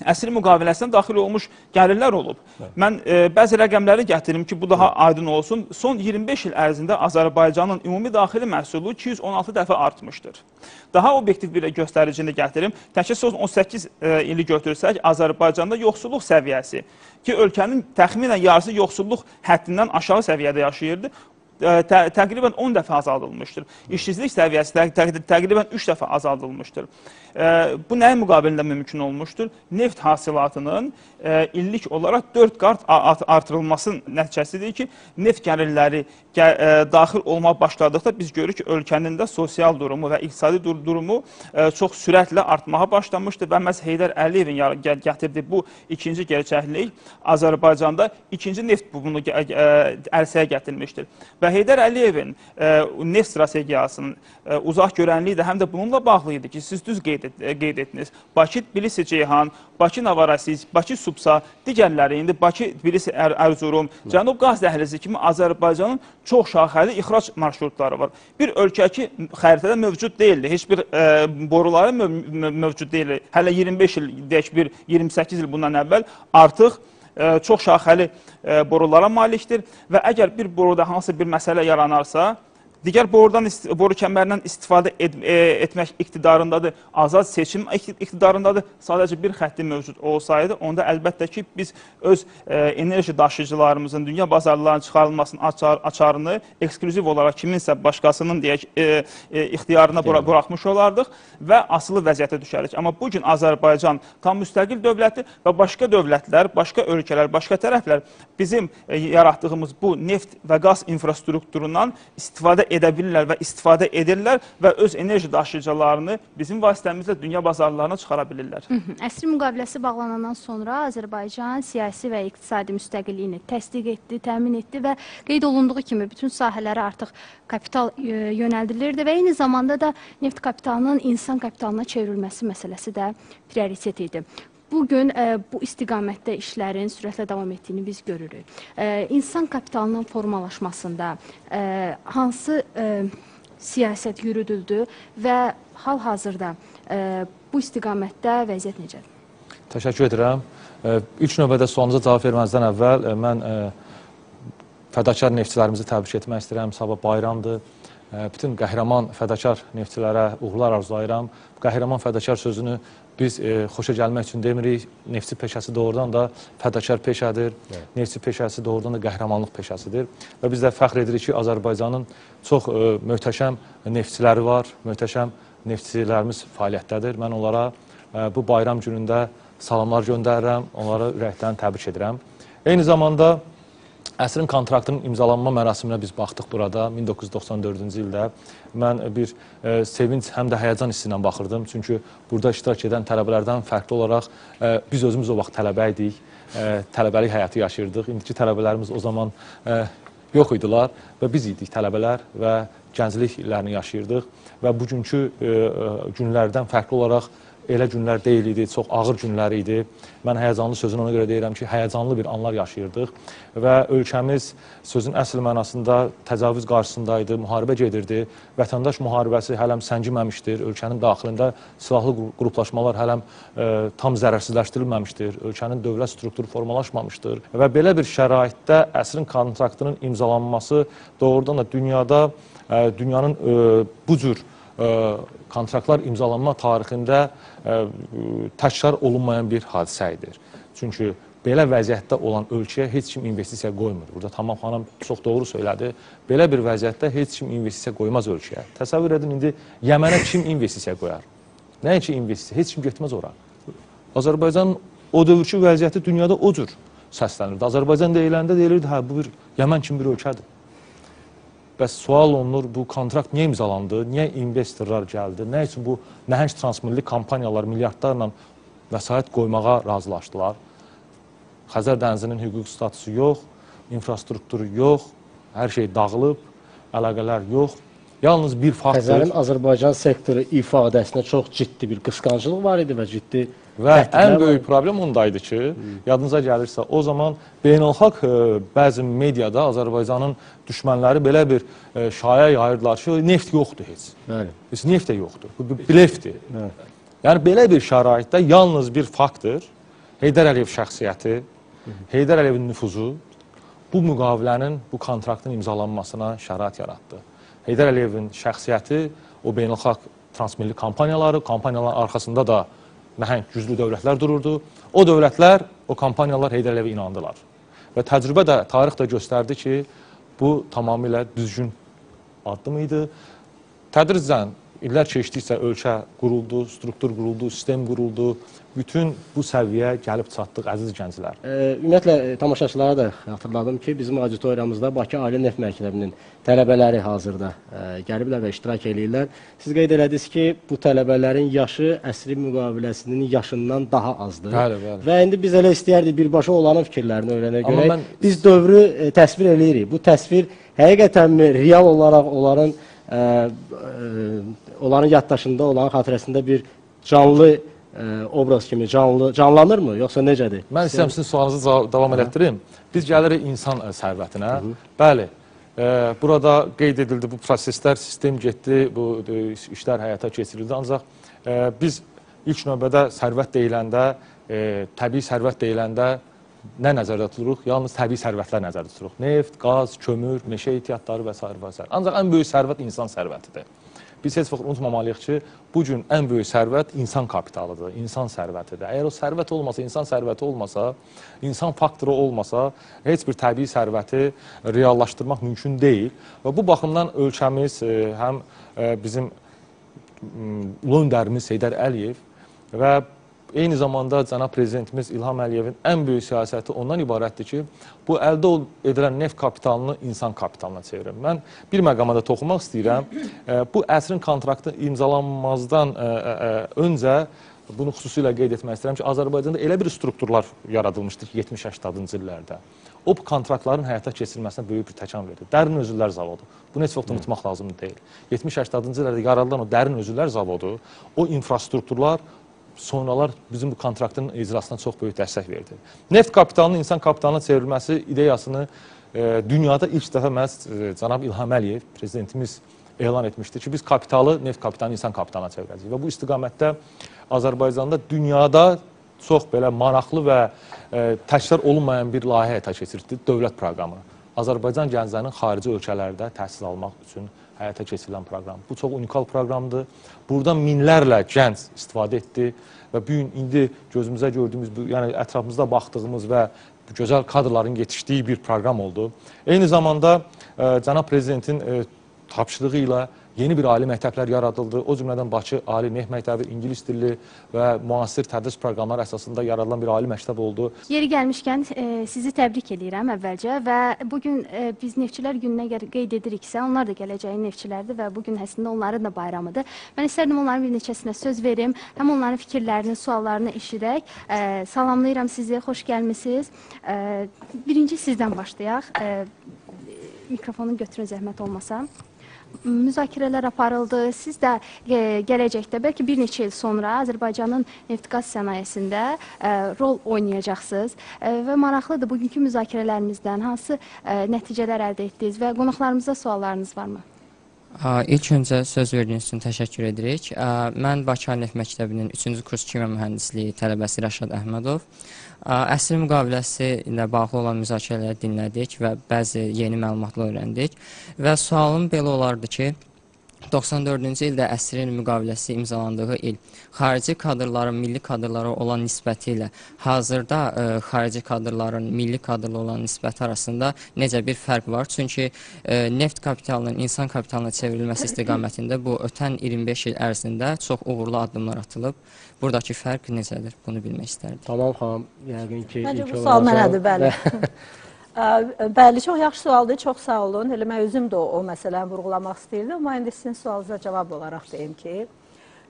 əsr müqaviləsinə daxil olmuş gəlirlər olub. Mən e, bəzi rəqəmləri gətirim ki, bu daha aydın olsun. Son 25 il ərzində Azərbaycanın ümumi daxili məhsulu 216 dəfə artmışdır. Daha obyektiv bir göstəricini gətirim. Təkcə son 18 e, ili götürsək, Azərbaycanda yoxsulluq səviyyəsi ki, ölkənin təxminən yarısı yoxsulluq həddindən aşağı səviyyədə yaşayırdı ə, tə, təqribən 10 dəfə azaldılmışdır. İşsizlik səviyyəsi tə, tə, təqribən 3 dəfə azaldılmışdır. Bu nəyin müqabilində mümkün olmuşdur? Neft hasilatının ə, illik olaraq 4 qat artırılması nəticəsidir ki, neft gəlirləri gə, ə, daxil olmağa başladıqda biz görürük ki, ölkənin də sosial durumu və iqtisadi dur durumu ə, çox sürətlə artmağa başlamışdır və məhz Heydər Əliyevin gətirdiyi bu ikinci gerçəklik Azərbaycanda ikinci neft bubunu ərsəyə gətirmişdir. Və Heydər Əliyevin neft strategiyasının uzaq görənliyi də həm də bununla bağlı idi ki, siz düz qeyd, et, e, qeyd etdiniz. Bakı, Tbilisi, Ceyhan, Bakı, Novorosisk, Bakı, Subsa, digərləri indi Bakı, Tbilisi, Ər Ərzurum, Cənub qaz dəhlizi kimi Azərbaycanın çox şaxəli ixrac marşrutları var. Bir ölkə ki, xəritədə mövcud deyildi. Heç bir ə, boruları möv mövcud deyildi. Hələ 25 il, deyək bir 28 il bundan əvvəl artıq ə, çox şaxəli ə, borulara malikdir və əgər bir boruda hansısa bir məsələ yaranarsa, digər borudan boru kəmərindən istifadə et e, etmək iqtidarındadır, azad seçim iqti- iqtidarındadır. Sadəcə bir xətti mövcud olsaydı, onda əlbəttə ki, biz öz e, enerji daşıyıcılarımızın dünya bazarlarına çıxarılmasının açar, açarını eksklüziv olaraq kiminsə başqasının deyək e, e, ixtiyarına bura buraxmış olardıq və asılı vəziyyətə düşərik. Amma bu gün Azərbaycan tam müstəqil dövlətdir və başqa dövlətlər, başqa ölkələr, başqa tərəflər bizim e, yaratdığımız bu neft və qaz infrastrukturundan istifadə edə bilirlər və istifadə edirlər və öz enerji daşıyıcılarını bizim vasitəmizlə dünya bazarlarına çıxara bilirlər. Əsr müqaviləsi bağlanandan sonra Azərbaycan siyasi və iqtisadi müstəqilliyini təsdiq etdi, təmin etdi və qeyd olunduğu kimi bütün sahələrə artıq kapital e, yönəldilirdi və eyni zamanda da neft kapitalının insan kapitalına çevrilməsi məsələsi də prioritet idi. Bu gün e, bu istiqamətdə işlərin sürətlə davam etdiyini biz görürük. E, insan kapitalının formalaşmasında e, hansı siyasət yürüdüldü və hal-hazırda bu istiqamətdə vəziyyət necədir? Təşəkkür edirəm. İlk növbədə sualınıza cavab verməzdən əvvəl mən fədakar neftçilərimizi təbrik etmək istəyirəm. Sabah bayramdır. Bütün qəhrəman fədakar neftçilərə uğurlar arzulayıram. Bu qəhrəman fədakar sözünü biz e, xoşa gəlmək üçün demirik. Neftçi peşəsi doğrudan da fədakar peşədir. Neftçi peşəsi doğrudan da qəhrəmanlıq peşəsidir. Və biz də fəxr edirik ki, Azərbaycanın çox e, möhtəşəm neftçiləri var, möhtəşəm neftçilərimiz fəaliyyətdədir. Mən onlara e, bu bayram günündə salamlar göndərirəm, onlara ürəkdən təbrik edirəm. Eyni zamanda Əsrin kontraktının imzalanma mərasiminə biz baxdıq burada 1994-cü ildə. Mən bir e, sevinc həm də həyəcan hissi ilə baxırdım. Çünki burada iştirak edən tələbələrdən fərqli olaraq e, biz özümüz o vaxt tələbə idik. E, tələbəlik həyatı yaşayırdıq. İndiki tələbələrimiz o zaman e, yox idilər və biz idik tələbələr və gənclik illərini yaşayırdıq və bugünkü e, e, günlərdən fərqli olaraq elə günlər deyil idi, çox ağır günlər idi. Mən həyəcanlı sözün ona görə deyirəm ki, həyəcanlı bir anlar yaşayırdıq və ölkəmiz sözün əsl mənasında təcavüz qarşısında idi, müharibə gedirdi. Vətəndaş müharibəsi hələm səngiməmişdir. Ölkənin daxilində silahlı qru- qruplaşmalar hələm e, tam zərərsizləşdirilməmişdir. Ölkənin dövlət strukturu formalaşmamışdır və belə bir şəraitdə əsrin kontraktının imzalanması doğrudan da dünyada e, dünyanın e, bu cür ə, kontraktlar imzalanma tarixində ə, təkrar olunmayan bir hadisə idi. Çünki belə vəziyyətdə olan ölkəyə heç kim investisiya qoymur. Burada Tamam xanım çox doğru söylədi. Belə bir vəziyyətdə heç kim investisiya qoymaz ölkəyə. Təsəvvür edin indi Yəmənə kim investisiya qoyar? Nəinki investisiya, heç kim getməz ora. Azərbaycanın o dövrkü vəziyyəti dünyada o cür səslənirdi. Azərbaycan deyiləndə deyilirdi, hə bu bir Yəmən kimi bir ölkədir. Bəs sual olunur bu kontrakt niyə imzalandı? Niyə investorlar gəldi? Nə üçün bu nəhəng transmilli kompaniyalar milyardlarla vəsait qoymağa razılaşdılar? Xəzər dənizinin hüquq statusu yox, infrastrukturu yox, hər şey dağılıb, əlaqələr yox. Yalnız bir faktor Xəzərin Azərbaycan sektoru ifadəsinə çox ciddi bir qısqanclıq var idi və ciddi Və ən var böyük idi. problem ondaydı ki, yadınıza gəlirsə, o zaman beynəlxalq e, bəzi mediada Azərbaycanın düşmənləri belə bir e, şaya yayırdılar ki, neft yoxdur heç. Bəli. Heç neft də yoxdur. Bu bir blefdir. Bəli. Yəni belə bir şəraitdə yalnız bir faktor Heydər Əliyev şəxsiyyəti, Heydər Əliyevin nüfuzu bu müqavilənin, bu kontraktın imzalanmasına şərait yaratdı. Heydər Əliyevin şəxsiyyəti, o beynəlxalq transmilli kompaniyaları, kompaniyaların arxasında da nəhəng güclü dövlətlər dururdu. O dövlətlər, o kompaniyalar Heydər Əliyevə inandılar. Və təcrübə də, tarix də göstərdi ki, bu tamamilə düzgün addım idi. Tədricən illər keçdikcə ölkə quruldu, struktur quruldu, sistem quruldu. Bütün bu səviyyəyə gəlib çatdıq əziz gənclər. E, ümumiyyətlə tamaşaçılara da xatırladım ki, bizim auditoriyamızda Bakı Ali Neft Məktəbinin tələbələri hazırda e, gəliblər və iştirak eləyirlər. Siz qeyd elədiniz ki, bu tələbələrin yaşı əsrin müqaviləsinin yaşından daha azdır. Bəli, bəli. Və indi biz elə istəyərdik birbaşa onların fikirlərini öyrənə görək. mən- Biz dövrü e, təsvir eləyirik. Bu təsvir həqiqətənmi real olaraq onların e, e, onların yaddaşında, onların xatirəsində bir canlı e, obraz kimi canlı canlanırmı, yoxsa necədir? Mən istəyirəm sizin sualınızı davam elətdirim. Biz gəlirik insan ə, sərvətinə. Bəli. ə, Burada qeyd edildi bu proseslər, sistem getdi, bu ə, işlər həyata keçirildi. Ancaq ə, biz ilk növbədə sərvət deyiləndə, ə, təbii sərvət deyiləndə nə nəzərdə tuturuq? Yalnız təbii sərvətlər nəzərdə tuturuq. Neft, qaz, kömür, meşə ehtiyatları və s. və s. Ancaq ən böyük sərvət insan sərvətidir. Biz heç vaxt unutmamalıyıq ki, bu gün ən böyük sərvət insan kapitalıdır, insan sərvətidir. Əgər o sərvət olmasa, insan sərvəti olmasa, insan faktoru olmasa, heç bir təbii sərvəti reallaşdırmaq mümkün deyil. Və bu baxımdan ölkəmiz e, həm e, bizim ulu öndərimiz Heydər Əliyev və eyni zamanda cənab prezidentimiz İlham Əliyevin ən böyük siyasəti ondan ibarətdir ki, bu əldə edilən neft kapitalını insan kapitalına çevirir. Mən bir məqama da toxunmaq istəyirəm. E, Bu əsrin kontraktı imzalanmazdan e, e, öncə bunu xüsusilə qeyd etmək istəyirəm ki, Azərbaycanda elə bir strukturlar yaradılmışdı ki, 70-80-cı illərdə. O kontraktların həyata keçirilməsinə böyük bir təkan verdi. Dərin özüllər zavodu. Bunu heç vaxt unutmaq lazım deyil. 70-80-cı illərdə yaradılan o dərin özüllər zavodu, o infrastrukturlar sonralar bizim bu kontraktın icrasına çox böyük dəstək verdi. Neft kapitalının insan kapitalına çevrilməsi ideyasını e, dünyada ilk dəfə məhz e, cənab İlham Əliyev prezidentimiz elan etmişdi ki, biz kapitalı neft kapitalını insan kapitalına çevirəcəyik və bu istiqamətdə Azərbaycanda dünyada çox belə maraqlı və e, təkrar olunmayan bir layihə həyata keçirdi, dövlət proqramı. Azərbaycan gənclərinin xarici ölkələrdə təhsil almaq üçün həyata keçirilən proqram. Bu çox unikal proqramdır. Buradan minlərlə gənc istifadə etdi və bu gün indi gözümüzə gördüyümüz bu, yəni ətrafımızda baxdığımız və gözəl kadrların yetişdiyi bir proqram oldu. Eyni zamanda e, cənab prezidentin e, tapşırığı ilə yeni bir ali məktəblər yaradıldı. O cümlədən Bakı Ali Neft Məktəbi ingilis dilli və müasir tədris proqramları əsasında yaradılan bir ali məktəb oldu. Yeri gəlmişkən e, sizi təbrik edirəm əvvəlcə və bu gün e, biz Neftçilər gününə qeyd ediriksə, onlar da gələcəyin neftçilərdir və bu gün əslində onların da bayramıdır. Mən istərdim onların bir neçəsinə söz verim, həm onların fikirlərini, suallarını eşidək. E, salamlayıram sizi, xoş gəlmisiniz. E, birinci sizdən başlayaq. E, mikrofonu götürün zəhmət olmasa. Müzakirələr aparıldı. Siz də e, gələcəkdə bəlkə bir neçə il sonra Azərbaycanın neft-qaz sənayesində e, rol oynayacaqsınız E, və maraqlıdır bugünkü müzakirələrimizdən hansı nəticələr əldə etdiniz və qonaqlarımıza suallarınız varmı? İlk öncə söz verdiyiniz üçün təşəkkür edirik. Mən Bakı Neft Məktəbinin 3-cü kurs kimya mühəndisliyi tələbəsi Rəşad Əhmədov. Əsr müqaviləsi ilə bağlı olan müzakirələri dinlədik və bəzi yeni məlumatlar öyrəndik və sualım belə olardı ki, 94-cü ildə əsrin müqaviləsi imzalandığı il xarici kadrların milli kadrlara olan nisbəti ilə hazırda ə, xarici kadrların milli kadrla olan nisbəti arasında necə bir fərq var? Çünki ə, neft kapitalının insan kapitalına çevrilməsi istiqamətində bu ötən 25 il ərzində çox uğurlu addımlar atılıb. Buradakı fərq necədir? Bunu bilmək istərdim. Tamam xanım, yəqin ki Məncə ilk bu sual mənədir, bəli. Bəli, çox yaxşı sualdır. Çox sağ olun. Elə mən özüm də o, o məsələni vurğulamaq istəyirdim, amma indi sizin sualınıza cavab olaraq deyim ki,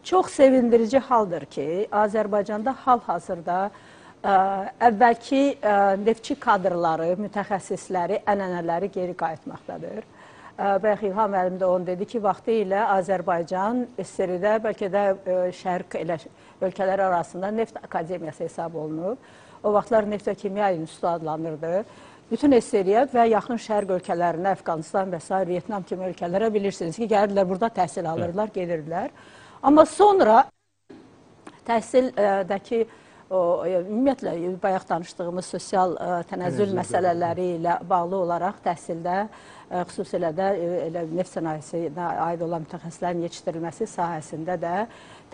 çox sevindirici haldır ki, Azərbaycanda hal-hazırda ə, əvvəlki ə, neftçi kadrları, mütəxəssisləri, ənənələri geri qayıtmaqdadır. Bayaq İlham müəllim də onu dedi ki, vaxtı ilə Azərbaycan SSR-də bəlkə də ə, şərq elə ölkələr arasında neft akademiyası hesab olunub. O vaxtlar Neft və Kimya İnstitutu adlanırdı. Bütün SSR-yə və yaxın şərq ölkələrinə, Əfqanistan və s. Vyetnam kimi ölkələrə bilirsiniz ki, gəlirdilər burada təhsil alırdılar, gedirdilər. Amma sonra təhsildəki o e, ümumiyyətlə bayaq danışdığımız sosial ə, tənəzzül məsələləri ilə bağlı olaraq təhsildə ə, xüsusilə də elə neft sənayesinə aid olan mütəxəssislərin yetişdirilməsi sahəsində də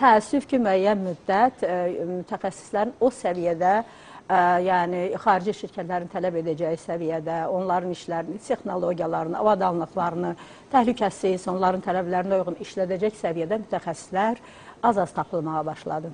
təəssüf ki, müəyyən müddət ə, mütəxəssislərin o səviyyədə ə, yəni xarici şirkətlərin tələb edəcəyi səviyyədə onların işlərini, texnologiyalarını, avadanlıqlarını, təhlükəsiz, onların tələblərinə uyğun işlədəcək səviyyədə mütəxəssislər az-az tapılmağa başladı.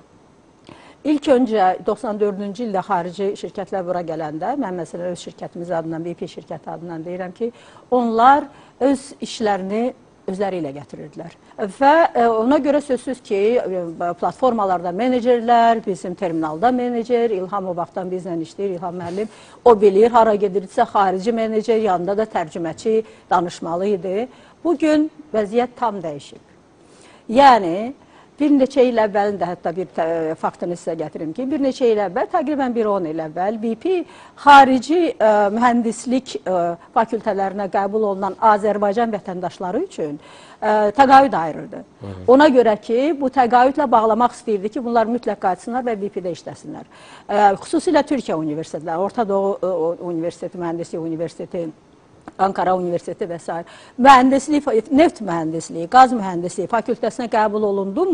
İlk öncə 94-cü ildə xarici şirkətlər bura gələndə, mən məsələn öz şirkətimiz adından, BP şirkəti adından deyirəm ki, onlar öz işlərini özləri ilə gətirirdilər. Və ə, ona görə sözsüz ki, ə, platformalarda menecerlər, bizim terminalda menecer, İlham o vaxtdan bizlə işləyir, İlham müəllim, o bilir, hara gedirdisə xarici menecer, yanında da tərcüməçi danışmalı idi. Bugün vəziyyət tam dəyişib. Yəni, Bir neçə il əvvəlin də hətta bir faktını sizə gətirim ki, bir neçə il əvvəl, təqribən bir 10 il əvvəl BP xarici ə, mühəndislik ə, fakültələrinə qəbul olunan Azərbaycan vətəndaşları üçün ə, təqaüd ayırırdı. Hı -hı. Ona görə ki, bu təqaüdlə bağlamaq istəyirdi ki, bunlar mütləq qayıtsınlar və BP-də işləsinlər. Ə, xüsusilə Türkiyə universitetləri, Orta Doğu ə, Universiteti, Mühəndislik Universiteti, Ankara Universiteti və s. mühəndislik, neft mühəndisliyi, qaz mühəndisliyi fakültəsinə qəbul olundu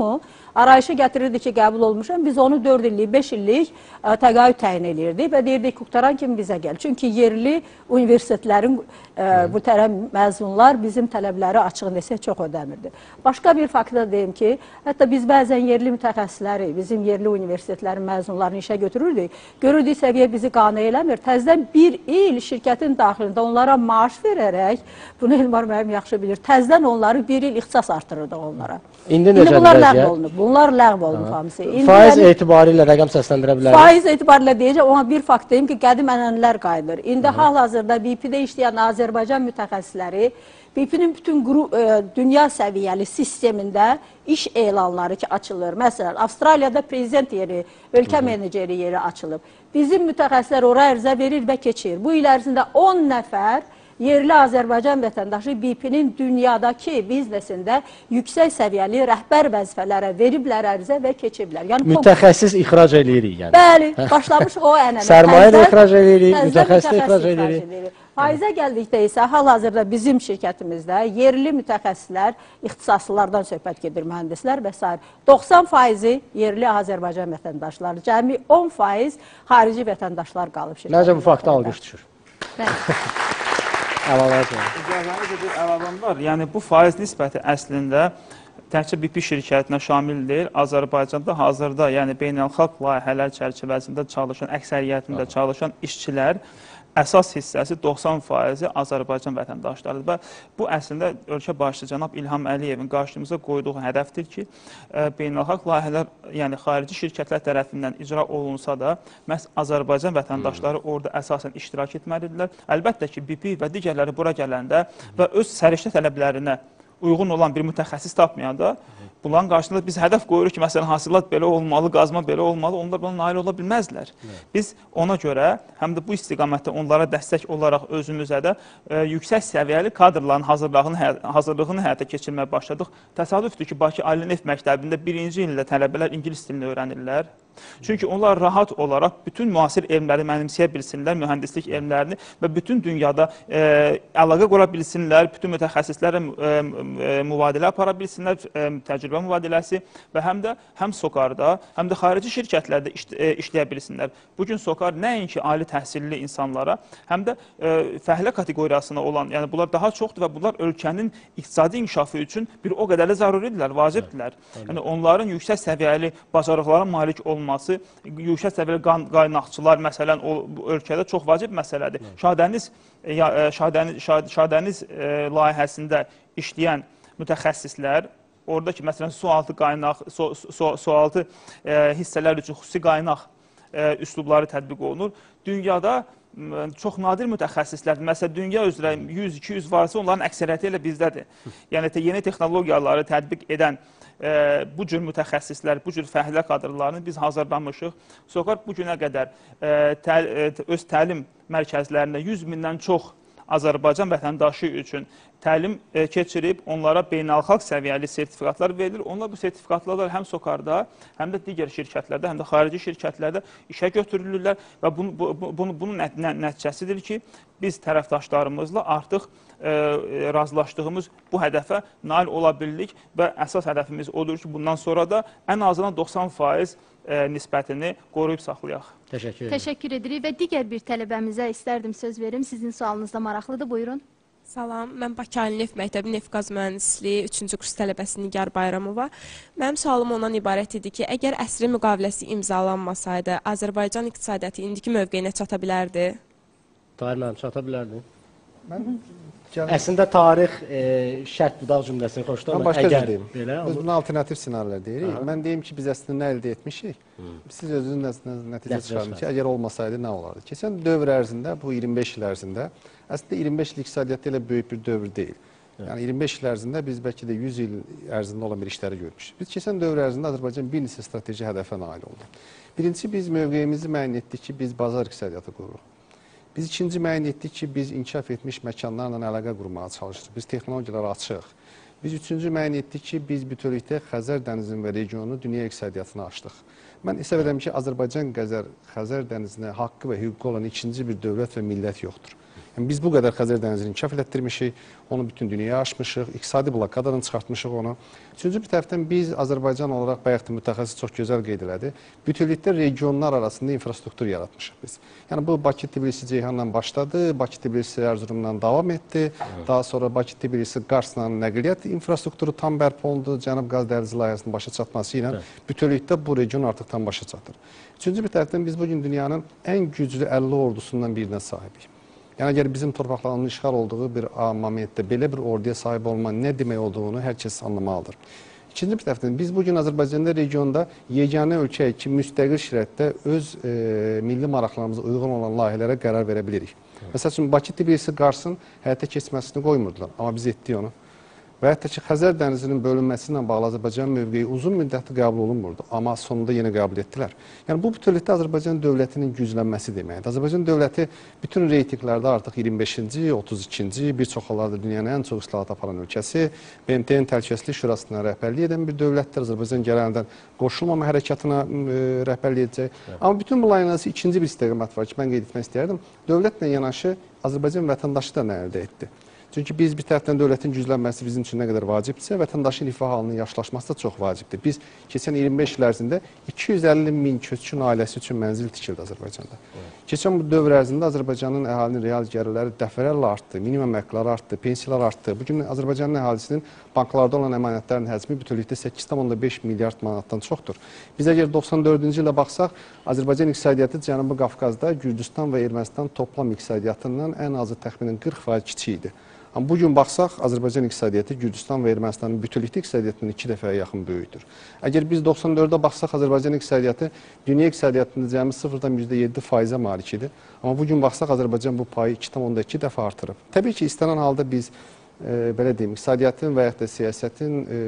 mu, arayışı gətirirdi ki, qəbul olmuşam, biz onu 4 illik, 5 illik ə, təqaüd təyin edirdik və deyirdik ki, qutaran kimi bizə gəl. Çünki yerli universitetlərin ə, bu tərəf məzunlar bizim tələbləri açıq desək çox ödəmirdi. Başqa bir fakt da deyim ki, hətta biz bəzən yerli mütəxəssisləri, bizim yerli universitetlərin məzunlarını işə götürürdük. Görürdük səviyyə bizi qane eləmir. Təzdən bir il şirkətin daxilində onlara maaş verərək, bunu Elmar müəllim yaxşı bilir, təzdən onları bir il ixtisas artırırdıq onlara. İndi necədir vəziyyət? Bunlar ləğv olunub hamısı. İndi Faiz yəni- etibarilə rəqəm səsləndirə bilərik. Faiz etibarilə deyəcəm, amma bir fakt deyim ki, qədim ənənələr qayıdır. İndi hal-hazırda BP-də işləyən Azərbaycan mütəxəssisləri BP-nin bütün quru, e, dünya səviyyəli sistemində iş elanları ki açılır. Məsələn, Avstraliyada prezident yeri, ölkə meneceri yeri açılıb. Bizim mütəxəssislər ora ərizə verir və keçir. Bu il ərzində 10 nəfər yerli Azərbaycan vətəndaşı BP-nin dünyadakı biznesində yüksək səviyyəli rəhbər vəzifələrə veriblər ərizə və keçiblər. Yəni Mütəxəssis ixrac eləyirik yəni. Bəli, başlamış o ənənə. Sərmayə də ixrac eləyirik, mütəxəssis də ixrac eləyirik. Faizə gəldikdə isə hal-hazırda bizim şirkətimizdə yerli mütəxəssislər, ixtisaslılardan söhbət gedir, mühəndislər və s. 90 faizi yerli Azərbaycan vətəndaşları, cəmi 10 faiz xarici vətəndaşlar qalıb şirkətimizdə. Məncə bu faktda alqış düşür. Əlavə edin. İcazənizlə bir əlavəm var. Yəni bu faiz nisbəti əslində təkcə BP şirkətinə şamil deyil, Azərbaycanda hazırda, yəni beynəlxalq layihələr çərçivəsində çalışan, əksəriyyətində çalışan işçilər əsas hissəsi 90%-i Azərbaycan vətəndaşlarıdır və bu əslində ölkə başçısı cənab İlham Əliyevin qarşımıza qoyduğu hədəfdir ki, ə, beynəlxalq layihələr, yəni xarici şirkətlər tərəfindən icra olunsa da, məhz Azərbaycan vətəndaşları orada əsasən iştirak etməlidirlər. Əlbəttə ki, BP və digərləri bura gələndə və öz səriştə tələblərinə uyğun olan bir mütəxəssis tapmayanda bunların qarşısında biz hədəf qoyuruq ki, məsələn, hasilat belə olmalı, qazma belə olmalı, onlar buna nail ola bilməzlər. Biz ona görə həm də bu istiqamətdə onlara dəstək olaraq özümüzə də e, yüksək səviyyəli kadrların hazırlığını, hazırlığını həyata keçirməyə başladıq. Təsadüfdür ki, Bakı Ali Neft Məktəbində birinci ildə tələbələr ingilis dilini öyrənirlər. Çünki onlar rahat olaraq bütün müasir elmləri mənimsəyə bilsinlər, mühəndislik elmlərini və bütün dünyada e, əlaqə qura bilsinlər, bütün mütəxəssislərlə e, e, mübadilə apara bilsinlər, e, təcrübə mübadiləsi və həm də həm SOCAR-da, həm də xarici şirkətlərdə iş, e, işləyə bilsinlər. Bu gün SOCAR nəinki ali təhsilli insanlara, həm də e, fəhlə kateqoriyasına olan, yəni bunlar daha çoxdur və bunlar ölkənin iqtisadi inkişafı üçün bir o qədər də zəruridirlər, vacibdirlər. Yəni onların yüksək səviyyəli bacarıqlara malik olması olması, yüksək səviyyəli qan qaynaqçılar məsələn o ölkədə çox vacib məsələdir. Şadəniz e, e, Şadəniz Şad- Şadəniz e, layihəsində işləyən mütəxəssislər oradakı məsələn sualtı qaynaq, su, su, sualtı e, hissələr üçün xüsusi qaynaq e, üslubları tətbiq olunur. Dünyada çox nadir mütəxəssislərdir. Məsələn, dünya üzrə 100-200 varsa, onların əksəriyyəti elə bizdədir. Yəni yeni texnologiyaları tətbiq edən e, bu cür mütəxəssislər, bu cür fəhlə kadrlarını biz hazırlamışıq. Sokrat bu günə qədər e, təl, e, öz təlim mərkəzlərində 100 mindən çox Azərbaycan vətəndaşı üçün təlim e, keçirib, onlara beynəlxalq səviyyəli sertifikatlar verilir. Onlar bu sertifikatlarla həm SOCAR-da, həm də digər şirkətlərdə, həm də xarici şirkətlərdə işə götürülürlər və bunu, bu, bu- bunu, bunun nət, nə, nəticəsidir ki, biz tərəfdaşlarımızla artıq e, e, razılaşdığımız bu hədəfə nail ola bildik və əsas hədəfimiz odur ki, bundan sonra da ən azından 90% e, nisbətini qoruyub saxlayaq. Təşəkkür edirəm. Təşəkkür edirik və digər bir tələbəmizə istərdim söz verim. Sizin sualınız da maraqlıdır. Buyurun. Salam, mən Bakı Ali Neft Məktəbi Neft-Qaz Mühəndisliyi 3-cü kurs tələbəsi Nigar Bayramova. Mənim sualım ondan ibarət idi ki, əgər əsrin müqaviləsi imzalanmasaydı, Azərbaycan iqtisadiyyatı indiki mövqeyinə çata bilərdi? Tahir müəllim çata bilərdi. Mən gəl- Əslində tarix e, şərt budaq cümləsini xoşdur. Mən başqa cür deyim. Belə, Biz buna alternativ ssenarilər deyirik. Mən deyim ki, biz əslində nə əldə etmişik? Siz özünüz nəticə Nəticə çıxardın ki, əgər olmasaydı nə olardı? Keçən dövr ərzində, bu 25 il ərzində, əslində 25 il iqtisadiyyatda elə böyük bir dövr deyil. Yəni 25 il ərzində biz bəlkə də 100 il ərzində olan bir işləri görmüşük. Biz keçən dövr ərzində Azərbaycan bir neçə strateji hədəfə nail oldu. Birincisi biz mövqeyimizi müəyyən etdik ki, biz bazar iqtisadiyyatı qururuq. Biz ikinci müəyyən etdik ki, biz inkişaf etmiş məkanlarla əlaqə qurmağa çalışırıq. Biz texnologiyalara açıq. Biz üçüncü müəyyən etdik ki, biz bütövlükdə Xəzər dənizinin və regionu dünya iqtisadiyyatına açdıq. Mən hesab edirəm ki, Azərbaycan Xəzər dənizinə haqqı və hüququ olan ikinci bir dövlət və millət yoxdur. Yəni biz bu qədər Xəzər dənizini inkişaf etdirmişik, onu bütün dünyaya açmışıq, iqtisadi blokadadan çıxartmışıq onu. Üçüncü bir tərəfdən biz Azərbaycan olaraq bayaq da mütəxəssis çox gözəl qeyd elədi. Bütövlükdə regionlar arasında infrastruktur yaratmışıq biz. Yəni bu Bakı Tbilisi Ceyhanla başladı, Bakı Tbilisi Ərzurumla davam etdi. Daha sonra Bakı Tbilisi Qarsla nəqliyyat infrastrukturu tam bərpa olundu. Cənub qaz dəhlizi layihəsinin başa çatması ilə bütövlükdə bu region artıq tam başa çatır. Üçüncü bir tərəfdən biz bu gün dünyanın ən güclü 50 ordusundan birinə sahibik. Yəni əgər bizim torpaqlarımızın işğal olduğu bir momentdə belə bir orduya sahib olma nə demək olduğunu hər kəs anlamalıdır. İkinci bir tərəfdən biz bu gün Azərbaycanda regionda yeganə ölkəyik ki, müstəqil şirətdə öz e, milli maraqlarımıza uyğun olan layihələrə qərar verə bilirik. Məsəl üçün Bakı Tbilisi Qarsın həyata keçməsini qoymurdular, amma biz etdik onu. Və hətta ki, Xəzər dənizinin bölünməsi ilə bağlı Azərbaycan mövqeyi uzun müddətli qəbul olunmurdu, amma sonunda yenə qəbul etdilər. Yəni bu bütövlükdə Azərbaycan dövlətinin güclənməsi deməkdir. Azərbaycan dövləti bütün reytinqlərdə artıq 25-ci, 32-ci, bir çox hallarda dünyanın ən çox islahat aparan ölkəsi, BMT-nin Təhlükəsizlik Şurasına rəhbərlik edən bir dövlətdir. Azərbaycan gələnədən qoşulmama hərəkatına e, rəhbərlik edəcək. Amma bütün bu layihələrdə ikinci bir istiqamət var ki, mən qeyd etmək istəyərdim. Dövlətlə yanaşı Azərbaycan vətəndaşı da nə əldə etdi? Çünki biz bir tərəfdən dövlətin güclənməsi bizim üçün nə qədər vacibdirsə, vətəndaşın rifah halının yaxşılaşması da çox vacibdir. Biz keçən 25 il ərzində 250 min köçkün ailəsi üçün mənzil tikildi Azərbaycanda. Keçən bu dövr ərzində Azərbaycanın əhalinin real gəlirləri dəfələrlə artdı, minimum əməklər artdı, pensiyalar artdı. Bu gün Azərbaycanın əhalisinin banklarda olan əmanətlərin həcmi bütövlükdə 8,5 milyard manatdan çoxdur. Biz əgər 94-cü ilə baxsaq, Azərbaycan iqtisadiyyatı Cənubi Qafqazda Gürcüstan və Ermənistan toplam iqtisadiyyatından ən azı təxminən 40% kiçik idi. Amma bu gün baxsaq, Azərbaycan iqtisadiyyatı Gürcüstan və Ermənistanın bütövlükdə iqtisadiyyatından 2 dəfəyə yaxın böyükdür. Əgər biz 94-də baxsaq, Azərbaycan iqtisadiyyatı dünya iqtisadiyyatında cəmi 0,7 %7 faizə malik idi. Amma bu gün baxsaq, Azərbaycan bu payı 2,2 dəfə artırıb. Təbii ki, istənilən halda biz e, belə deyim, iqtisadiyyatın və yaxud da siyasətin e,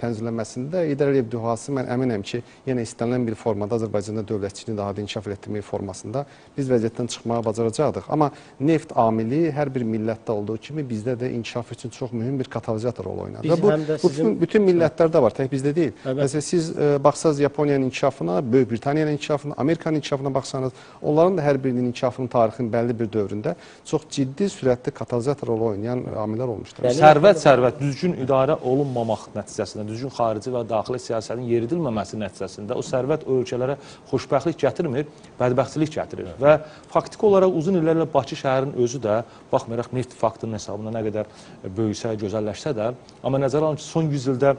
tənzimlənməsində İdare Əliyev duhası mən əminəm ki, yenə istənilən bir formada Azərbaycanda dövlətçiliyi daha da inkişaf etdirmək formasında biz vəziyyətdən çıxmağa bacaracaqdıq. Amma neft amili hər bir millətdə olduğu kimi bizdə də inkişaf üçün çox mühüm bir katalizator rol oynadı. Biz bu, bu sizin- bütün, bütün millətlərdə var, tək bizdə deyil. Əlbəttə. Məsələn, siz e, baxsaz Yaponiyanın inkişafına, Böyük Britaniyanın inkişafına, Amerikanın inkişafına baxsanız, onların da hər birinin inkişafının tarixinin bəlli bir dövründə çox ciddi sürətli katalizator rol oynayan amillər olmuşdur. Sərvət, sərvət düzgün idarə olunmamaq nəticəsində, düzgün xarici və daxili siyasətin yeridilməməsi nəticəsində o sərvət ölkələrə xoşbəxtlik gətirmir, bədbəxtlik gətirir. Və faktiki olaraq uzun illərlə Bakı şəhərinin özü də baxmayaraq neft faktının hesabına nə qədər böyüsə, gözəlləşsə də, amma nəzərə alın ki, son 100 ildə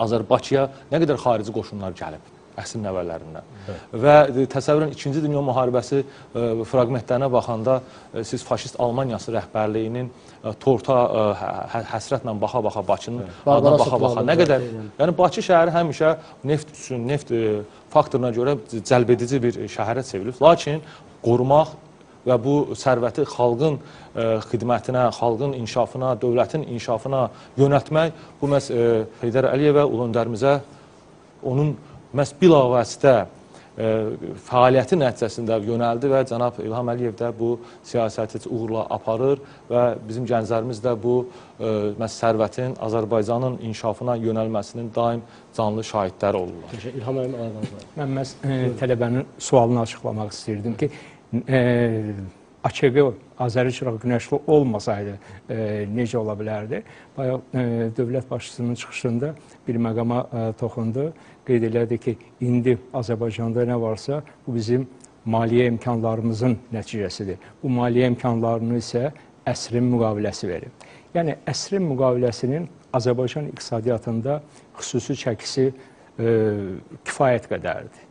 Azərbaycana nə qədər xarici qoşunlar gəlib. Əsrin əvvəllərindən. Və e, təsəvvürün 2-ci Dünya müharibəsi e, fraqmentlərinə baxanda e, siz faşist Almaniyası rəhbərliyinin torta e, hə, həsrətlə baxa-baxa Bakının adına baxa-baxa nə qədər yəni Bakı şəhəri həmişə neft üçün, neft faktoruna görə cəlbedici bir şəhərə çevrilib. Lakin qorumaq və bu sərvəti xalqın ə, xidmətinə, xalqın inkişafına, dövlətin inkişafına yönəltmək bu e, Heydər Əliyevə, ulu öndərimizə onun məhz bilavasitə e, fəaliyyəti nəticəsində yönəldi və cənab İlham Əliyev də bu siyasəti uğurla aparır və bizim gənclərimiz də bu ə, məhz sərvətin Azərbaycanın inkişafına yönəlməsinin daim canlı şahidləri olurlar. Təşəkkür İlham müəllim. Mən məhz tələbənin sualını açıqlamaq istirdim ki, e, AÇQ Azəri Çıraq Günəşli olmasaydı e, necə ola bilərdi? Bayaq e, dövlət başçısının çıxışında bir məqama e, toxundu. Qeyd elədi ki, indi Azərbaycanda nə varsa bu bizim maliyyə imkanlarımızın nəticəsidir. Bu maliyyə imkanlarını isə əsrin müqaviləsi verir. Yəni əsrin müqaviləsinin Azərbaycan iqtisadiyyatında xüsusi çəkisi e, kifayət qədərdir.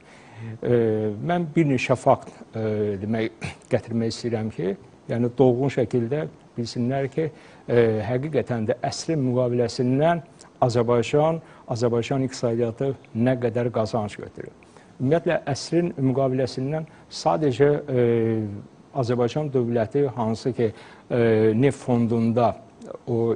Mən bir neçə fakt e, demək gətirmək istəyirəm ki, yəni dolğun şəkildə bilsinlər ki, e, həqiqətən də əsrin müqaviləsindən Azərbaycan, Azərbaycan iqtisadiyyatı nə qədər qazanc götürür. Ümumiyyətlə əsrin müqaviləsindən sadəcə e, Azərbaycan dövləti hansı ki, neft fondunda o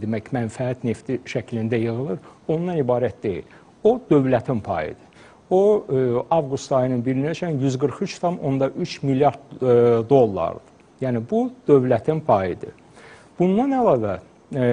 demək mənfəət nefti şəklində yığılır, ondan ibarət deyil. O dövlətin payıdır. O e, avqust ayının birinəcən 143,3 milyard e, dollardır. Yəni bu dövlətin payıdır. Bundan əlavə e,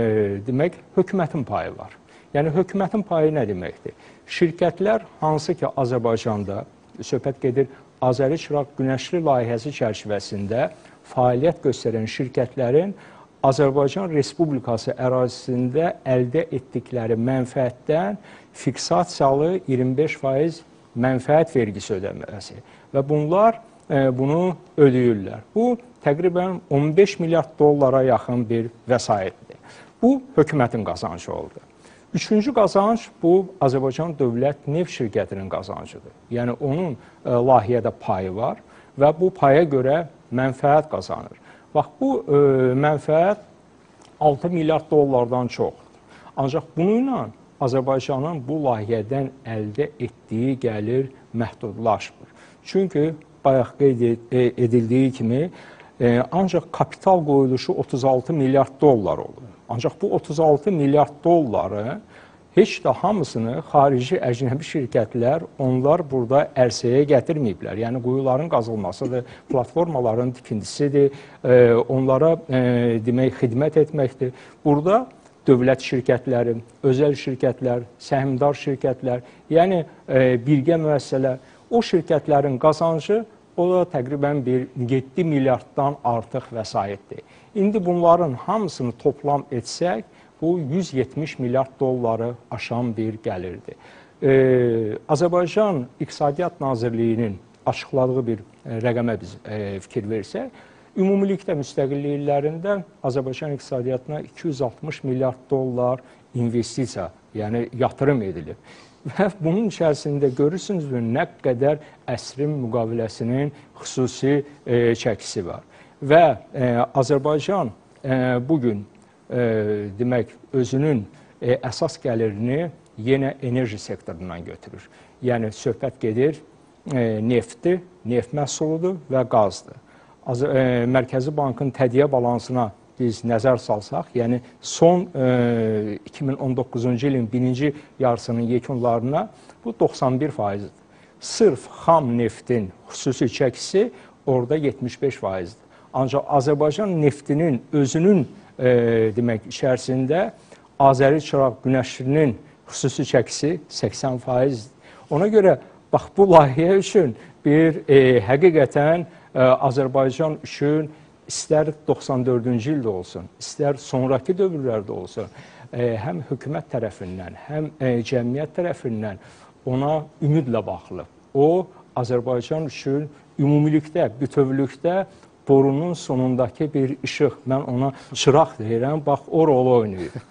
demək hökumətin payı var. Yəni hökumətin payı nə deməkdir? Şirkətlər hansı ki Azərbaycanda söhbət gedir Azəri Çıraq Günəşli layihəsi çərçivəsində fəaliyyət göstərən şirkətlərin Azərbaycan Respublikası ərazisində əldə etdikləri mənfəətdən fiksasiyalı 25% mənfəət vergisi ödəməsi və bunlar e, bunu ödəyirlər. Bu təqribən 15 milyard dollara yaxın bir vəsaitdir. Bu hökumətin qazancı oldu. Üçüncü qazanc bu Azərbaycan Dövlət Neft şirkətinin qazancıdır. Yəni onun e, layihədə payı var və bu paya görə mənfəət qazanır. Bax bu e, mənfəət 6 milyard dollardan çoxdur. Ancaq bununla Azərbaycanın bu layihədən əldə etdiyi gəlir məhdudlaşmır. Çünki bayaq qeyd e, edildiyi kimi e, ancaq kapital qoyuluşu 36 milyard dollar olur. Ancaq bu 36 milyard dolları heç də hamısını xarici əcnəbi şirkətlər onlar burada ərsəyə gətirməyiblər. Yəni quyuların qazılmasıdır, platformaların tikintisidir, e, onlara demək xidmət etməkdir. Burada dövlət şirkətləri, özəl şirkətlər, səhmdar şirkətlər, yəni e, birgə müəssisələr, o şirkətlərin qazancı o da təqribən bir 7 milyarddan artıq vəsaitdir. İndi bunların hamısını toplam etsək, bu 170 milyard dolları aşan bir gəlirdir. Ee, Azərbaycan İqtisadiyyat Nazirliyinin açıqladığı bir e, rəqəmə biz e, fikir versək, Ümumilikdə müstəqillik illərində Azərbaycan iqtisadiyyatına 260 milyard dollar investisiya, yəni yatırım edilib. Və bunun içərisində görürsünüz nə qədər əsrin müqaviləsinin xüsusi e, çəkisi var. Və e, Azərbaycan e, bu gün e, demək özünün e, əsas gəlirini yenə enerji sektorundan götürür. Yəni söhbət gedir e, neftdir, neft məhsuludur və qazdır. E, Mərkəzi Bankın tədqiyə balansına biz nəzər salsaq, yəni son e, 2019-cu ilin birinci yarısının yekunlarına bu 91 faizdir. Sırf xam neftin xüsusi çəkisi orada 75 faizdir. Ancaq Azərbaycan neftinin özünün demək içərisində Azəri çıraq günəşinin xüsusi çəkisi 80 faizdir. Ona görə bax bu layihə üçün bir e, həqiqətən Azərbaycan üçün istər 94-cü ildə olsun, istər sonrakı dövrlərdə olsun, həm hökumət tərəfindən, həm cəmiyyət tərəfindən ona ümidlə baxılıb. O Azərbaycan üçün ümumilikdə, bütövlükdə borunun sonundakı bir işıq. Mən ona çıraq deyirəm, bax o rolu oynayır.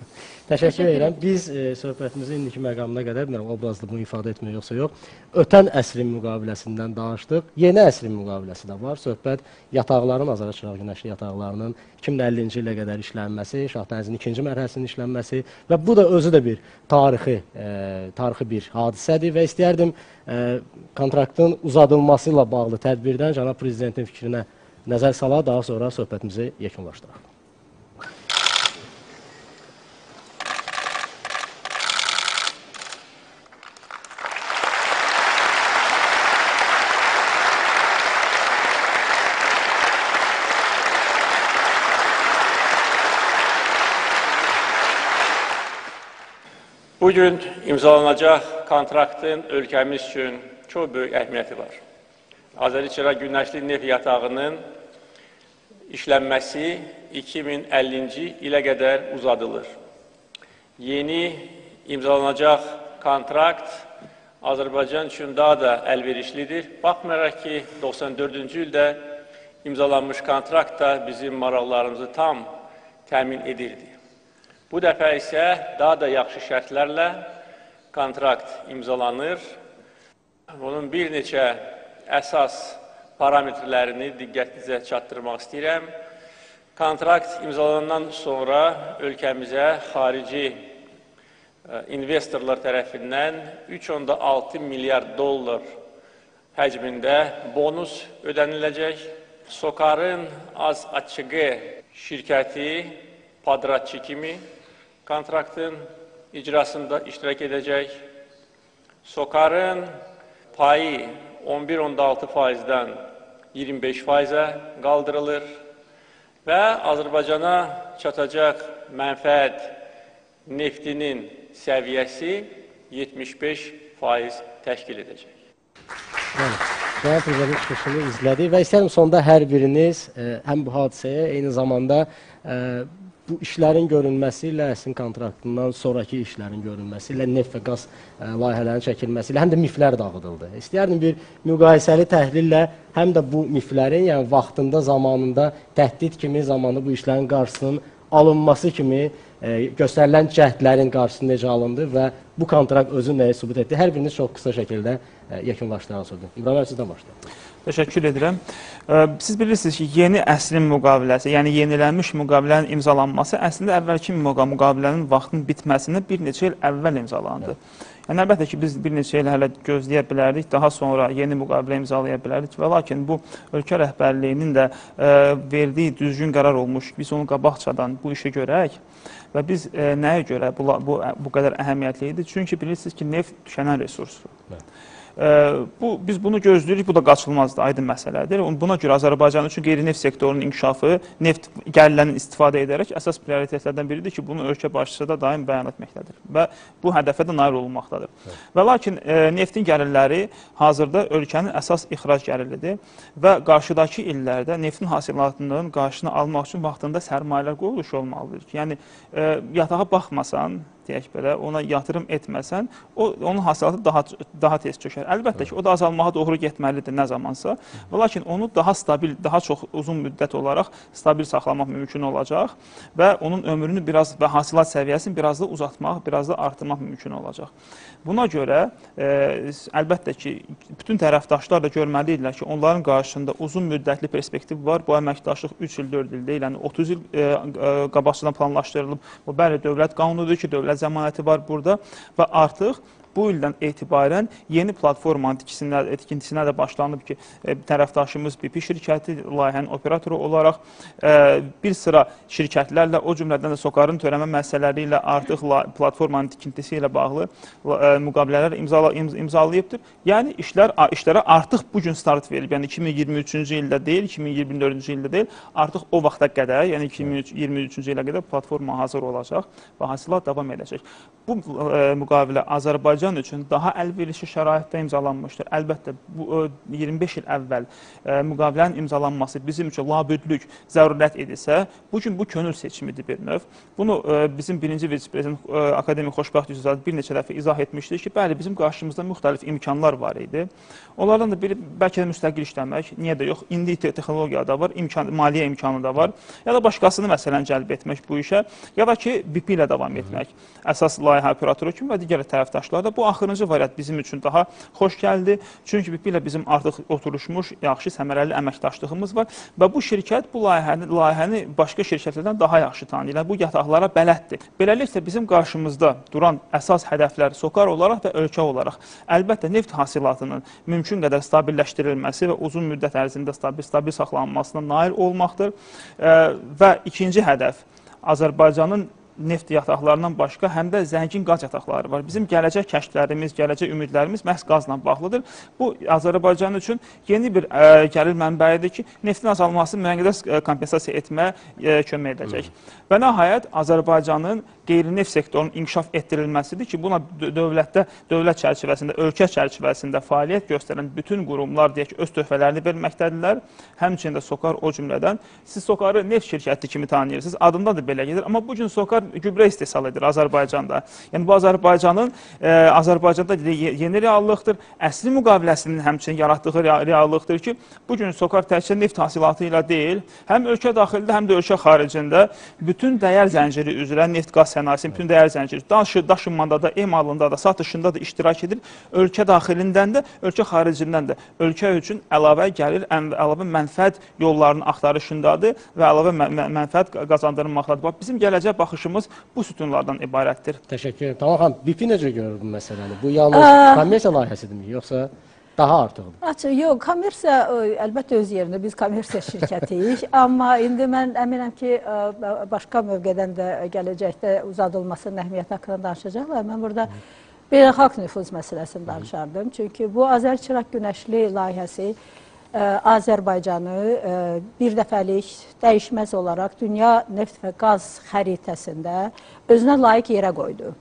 Təşəkkür edirəm. Biz e, söhbətimizin indiki məqamına qədər bilmirəm obrazlı bunu ifadə etmək yoxsa yox. Ötən əsrin müqaviləsindən danışdıq. Yeni əsrin müqaviləsi də var. Söhbət yataqların Azərbaycan Çıraq Günəşli yataqlarının 2050-ci ilə qədər işlənməsi, Şahdənizin ikinci mərhələsinin işlənməsi və bu da özü də bir tarixi e, tarixi bir hadisədir və istəyərdim e, kontraktın uzadılması ilə bağlı tədbirdən cənab prezidentin fikrinə nəzər sala daha sonra söhbətimizi yekunlaşdıraq. Bugün imzalanacaq kontraktın ölkəmiz üçün çox böyük əhəmiyyəti var. Azəriçira Günəşli neft yatağının işlənməsi 2050-ci ilə qədər uzadılır. Yeni imzalanacaq kontrakt Azərbaycan üçün daha da əlverişlidir. Baxmayaraq ki, 94-cü ildə imzalanmış kontrakt da bizim maraqlarımızı tam təmin edirdi. Bu dəfə isə daha da yaxşı şərtlərlə kontrakt imzalanır. Bunun bir neçə əsas parametrlərini diqqətinizə çatdırmaq istəyirəm. Kontrakt imzalanandan sonra ölkəmizə xarici e, investorlar tərəfindən 3.6 milyard dollar həcmində bonus ödəniləcək. Sokarın az açığı şirkəti padratçı kimi kontraktın icrasında iştirak edəcək. Sokarın payı 11.6 faizdən 25 faizə qaldırılır və Azərbaycana çatacaq mənfəət neftinin səviyyəsi 75 faiz təşkil edəcək. Bəli. Cənab Prezident çıxışını izlədik və istərəm sonda hər biriniz ə, həm bu hadisəyə, eyni zamanda ə, bu işlərin görünməsi ilə əslin kontraktından sonrakı işlərin görünməsi ilə neft və qaz ə, layihələrinin çəkilməsi ilə həm də miflər dağıdıldı. İstəyərdim bir müqayisəli təhlillə həm də bu miflərin, yəni vaxtında, zamanında təhdid kimi zamanı bu işlərin qarşısının alınması kimi ə, göstərilən cəhdlərin qarşısı necə alındı və bu kontrakt özü nəyi sübut etdi? Hər biriniz çox qısa şəkildə ə, yekunlaşdıraq sözü. İbrahim sizdən başlayaq. Təşəkkür edirəm. Siz bilirsiniz ki, yeni əsrin müqaviləsi, yəni yenilənmiş müqavilənin imzalanması əslində əvvəlki müqavilənin vaxtının bitməsinə bir neçə il əvvəl imzalandı. Evet. Yəni əlbəttə ki, biz bir neçə il hələ gözləyə bilərdik, daha sonra yeni müqavilə imzalaya bilərdik və lakin bu ölkə rəhbərliyinin də ə, verdiyi düzgün qərar olmuş. Biz onu qabaqcadan bu işi görək və biz ə, nəyə görə bu, bu bu qədər əhəmiyyətli idi? Çünki bilirsiniz ki, neft düşənən resursdur. Evet. Bu biz bunu gözləyirik, bu da qaçılmazdır, aydın məsələdir. Buna görə Azərbaycan üçün qeyri-neft sektorunun inkişafı neft gəlirlərinin istifadə edərək əsas prioritetlərdən biridir ki, bunu ölkə başçısı da daim bəyan etməkdədir və bu hədəfə də nail olunmaqdadır. Evet. Və lakin e, neftin gəlirləri hazırda ölkənin əsas ixrac gəliridir və qarşıdakı illərdə neftin hasilatının qarşısını almaq üçün vaxtında sərmayələr qoyuluş olmalıdır. Yəni e, yatağa baxmasan, deyək belə, ona yatırım etməsən, o onun hasilatı daha daha tez çökər. Əlbəttə ki, o da azalmağa doğru getməlidir nə zamansa. Lakin onu daha stabil, daha çox uzun müddət olaraq stabil saxlamaq mümkün olacaq və onun ömrünü biraz və hasilat səviyyəsini biraz da uzatmaq, biraz da artırmaq mümkün olacaq. Buna görə e, əlbəttə ki, bütün tərəfdaşlar da görməlidirlər ki, onların qarşısında uzun müddətli perspektiv var. Bu əməkdaşlıq 3 il, 4 il deyil, yəni 30 il e, e, qabaqcadan planlaşdırılıb. Bu bəli dövlət qanunudur ki, dövlət zəmanəti var burada və artıq bu ildən etibarən yeni platformanın tikisinə, tikintisinə də başlanıb ki, e, tərəfdaşımız BP şirkəti layihənin operatoru olaraq e, bir sıra şirkətlərlə, o cümlədən də sokarın törəmə məsələləri ilə artıq platformanın tikintisi ilə bağlı e, müqavilələr imzala, imzalayıbdır. Yəni işlər işlərə artıq bu gün start verilib. Yəni 2023-cü ildə deyil, 2024-cü ildə deyil, artıq o vaxta qədər, yəni 2023-cü ilə qədər platforma hazır olacaq və hasilat davam edəcək. Bu müqavilə Azərbaycan Azərbaycan üçün daha əlverişli şəraitdə imzalanmışdır. Əlbəttə bu e, 25 il əvvəl müqavilənin imzalanması bizim üçün labüdlük, zərurət idisə, bu gün bu könül seçimidir bir növ. Bunu bizim birinci vitse-prezident akademik Xoşbəxt Yusufzadə bir neçə dəfə izah etmişdir ki, bəli, bizim qarşımızda müxtəlif imkanlar var idi. Onlardan da biri bəlkə də müstəqil işləmək, niyə də yox, indi texnologiya da var, imkan, maliyyə imkanı da var. Ya da başqasını məsələn cəlb etmək bu işə, ya da ki, BIP ilə davam etmək. Əsas layihə operatoru kimi və digər tərəfdaşlar da bu axırıncı variant bizim üçün daha xoş gəldi. Çünki BIP ilə bizim artıq oturuşmuş, yaxşı səmərəli əməkdaşlığımız var və bu şirkət bu layihəni, layihəni başqa şirkətlərdən daha yaxşı tanıyır. Bu yataqlara bələddir. Beləliklə bizim qarşımızda duran əsas hədəflər SOCAR olaraq və ölkə olaraq əlbəttə neft hasilatının mümkün qədər stabilləşdirilməsi və uzun müddət ərzində stabil, stabil saxlanılmasına nail olmaqdır. Və ikinci hədəf Azərbaycanın neft yataqlarından başqa həm də zəngin qaz yataqları var. Bizim gələcək kəşflərimiz, gələcək ümidlərimiz məhz qazla bağlıdır. Bu Azərbaycan üçün yeni bir ə, gəlir mənbəyidir ki, neftin azalması müəyyən qədər kompensasiya etməyə ə, kömək edəcək. Hı. Və nəhayət Azərbaycanın qeyri-neft sektorunun inkişaf etdirilməsidir ki, buna dövlətdə, dövlət çərçivəsində, ölkə çərçivəsində fəaliyyət göstərən bütün qurumlar deyək öz töhfələrini verməkdədirlər. Həmçinin də SOCAR o cümlədən. Siz SOCAR-ı neft şirkəti kimi tanıyırsınız. Adında da belə gedir. Amma bu gün SOCAR gübrə istehsal edir Azərbaycanda. Yəni bu Azərbaycanın e, Azərbaycanda yeni reallıqdır. Əsli müqaviləsinin həmçinin yaratdığı reallıqdır ki, bu gün SOCAR təkcə neft hasilatı ilə deyil, həm ölkə daxilində, həm də ölkə xaricində bütün dəyər zənciri üzrə neft qaz sənayesinin bütün dəyər zənciri daşı, daşınmanda da, emalında da, satışında da iştirak edir. Ölkə daxilindən də, ölkə xaricindən də ölkə üçün əlavə gəlir, əlavə mənfəət yollarının axtarışındadır və əlavə mənfəət qazandırılmaqdadır. Bax, bizim gələcək baxışımız bu sütunlardan ibarətdir. Təşəkkür edirəm. Tamam xanım, BIP necə görür bu məsələni? Bu yalnız kommersiya layihəsidirmi, yoxsa daha artıqdır. Açıq, yox, kommersiya əlbəttə öz yerində biz kommersiya şirkətiyik, amma indi mən əminəm ki, başqa mövqedən də gələcəkdə uzadılmasının əhəmiyyəti haqqında danışacaqlar. Mən burada beynəlxalq nüfuz məsələsini danışardım. Çünki bu Azər Çıraq Günəşli layihəsi Azərbaycanı bir dəfəlik dəyişməz olaraq dünya neft və qaz xəritəsində özünə layiq yerə qoydu.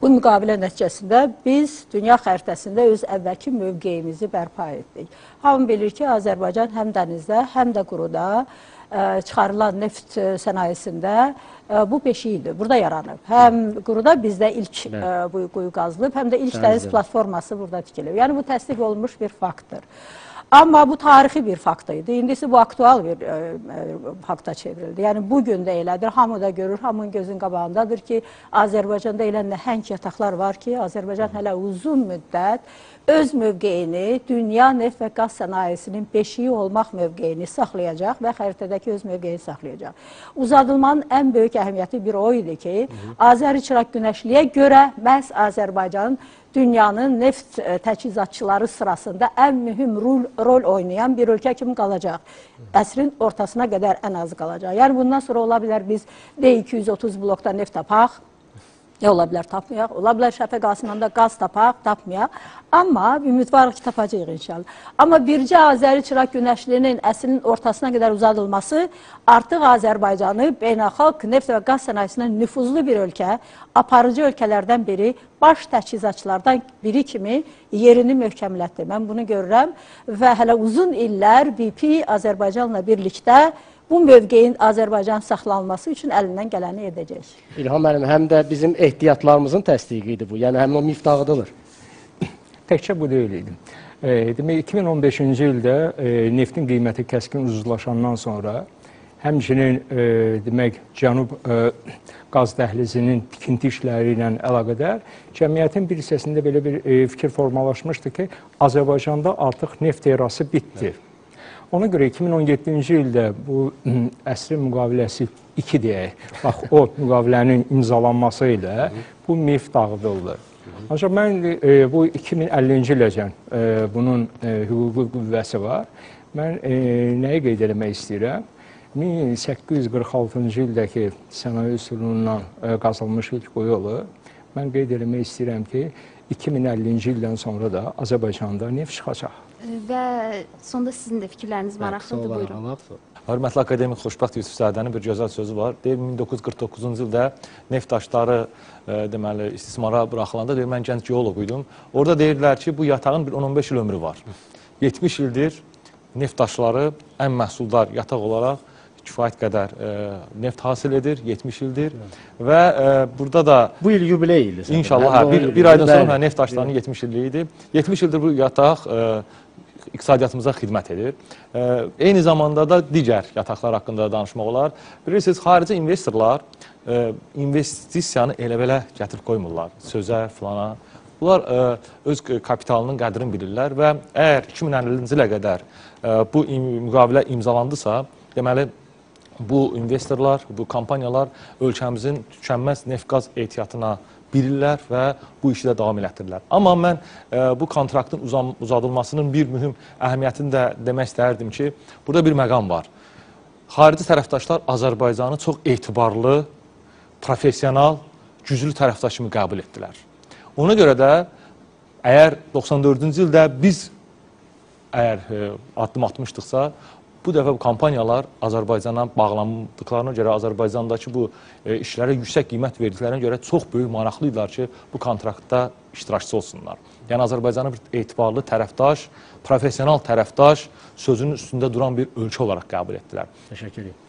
Bu müqavilə nəticəsində biz dünya xəritəsində öz əvvəlki mövqeyimizi bərpa etdik. Hamı bilir ki, Azərbaycan həm dənizdə, həm də quruda ə, çıxarılan neft sənayesində ə, bu beşiyidir. Burada yaranıb. Həm quruda bizdə ilk ə, bu quyu qazılıb, həm də ilk dəniz platforması burada tikilib. Yəni bu təsdiq olunmuş bir faktdır. Amma bu tarixi bir fakt idi. İndisi bu aktual bir e, e, fakta çevrildi. Yəni bu gün də elədir. Hamı da görür, hamının gözün qabağındadır ki, Azərbaycanda elə nəhəng yataqlar var ki, Azərbaycan hələ uzun müddət öz mövqeyini dünya neft və qaz sənayesinin beşiyi olmaq mövqeyini saxlayacaq və xəritədəki öz mövqeyini saxlayacaq. Uzadılmanın ən böyük əhəmiyyəti bir o idi ki, Azəri Çıraq Günəşliyə görə məhz Azərbaycanın dünyanın neft e, təchizatçıları sırasında ən mühüm rol, rol oynayan bir ölkə kimi qalacaq. Əsrin ortasına qədər ən az qalacaq. Yəni bundan sonra ola bilər biz D230 blokda neft tapaq, Ya ola bilər tapmayaq, ola bilər Şəfəq Asımanda qaz tapaq, tapmayaq. Amma ümidvarıq ki, tapacağıq inşallah. Amma bircə Azəri Çıraq Günəşlinin əslinin ortasına qədər uzadılması artıq Azərbaycanı beynəlxalq neft və qaz sənayesində nüfuzlu bir ölkə, aparıcı ölkələrdən biri, baş təchizatçılardan biri kimi yerini möhkəmlətdir. Mən bunu görürəm və hələ uzun illər BP Azərbaycanla birlikdə bu mövqeyin Azərbaycan saxlanması üçün əlindən gələni edəcək. İlham müəllim, həm də bizim ehtiyatlarımızın təsdiqi idi bu. Yəni həmin o mif dağıdılır. Təkcə bu deyil idi. E, demək 2015-ci ildə e, neftin qiyməti kəskin ucuzlaşandan sonra həmçinin e, demək Cənub e, qaz dəhlizinin tikinti işləri ilə əlaqədar cəmiyyətin bir hissəsində belə bir e, fikir formalaşmışdı ki, Azərbaycanda artıq neft erası bitdi. Evet. Ona görə 2017-ci ildə bu əsrin müqaviləsi 2 deyək. Bax o müqavilənin imzalanması ilə bu mif dağıdıldı. Ancaq mən e, bu 2050-ci iləcən e, bunun e, hüquqi qüvvəsi var. Mən e, nəyi qeyd etmək istəyirəm? 1846-cı ildəki sənaye üsulundan e, qazılmış ilk quyu yolu. Mən qeyd etmək istəyirəm ki, 2050-ci ildən sonra da Azərbaycanda neft çıxacaq. Və sonda sizin də fikirləriniz maraqlıdır, buyurun. Hörmətli akademik Xoşbəxt Yusufzadənin bir gözəl sözü var. Deyir 1949-cu ildə neft daşları e, deməli istismara buraxılanda deyir mən gənc geoloq idim. Orada deyirlər ki, bu yatağın bir 10-15 il ömrü var. 70 ildir neft daşları ən məhsuldar yataq olaraq kifayət qədər e, neft hasil edir, 70 ildir və e, burada da Bu il yubiley səfər. İnşallah hə, bir, bir aydan sonra hə, neft daşlarının 70 illiyi idi. 70 ildir bu yataq e, iqtisadiyyatımıza xidmət edir. E, eyni zamanda da digər yataqlar haqqında da danışmaq olar. Bilirsiniz, xarici investorlar e, investisiyanı elə-belə gətirib qoymurlar sözə, filana. Bunlar e, öz kapitalının qədrini bilirlər və əgər 2050-ci ilə qədər e, bu im müqavilə imzalandısa, deməli bu investorlar, bu kompaniyalar ölkəmizin tükənməz neft-qaz ehtiyatına bilirlər və bu işi də davam elətdirirlər. Amma mən e, bu kontraktın uzam, uzadılmasının bir mühüm əhəmiyyətini də demək istərdim ki, burada bir məqam var. Xarici tərəfdaşlar Azərbaycanı çox etibarlı, professional, güclü tərəfdaş kimi qəbul etdilər. Ona görə də əgər 94-cü ildə biz əgər e, addım atmışdıqsa, bu dəfə bu kompaniyalar Azərbaycana bağlandıqlarına görə, Azərbaycandakı bu e, işlərə yüksək qiymət verdiklərinə görə çox böyük maraqlı idilər ki, bu kontraktda iştirakçı olsunlar. Yəni Azərbaycanı bir etibarlı tərəfdaş, professional tərəfdaş, sözünün üstündə duran bir ölkə olaraq qəbul etdilər. Təşəkkür edirəm.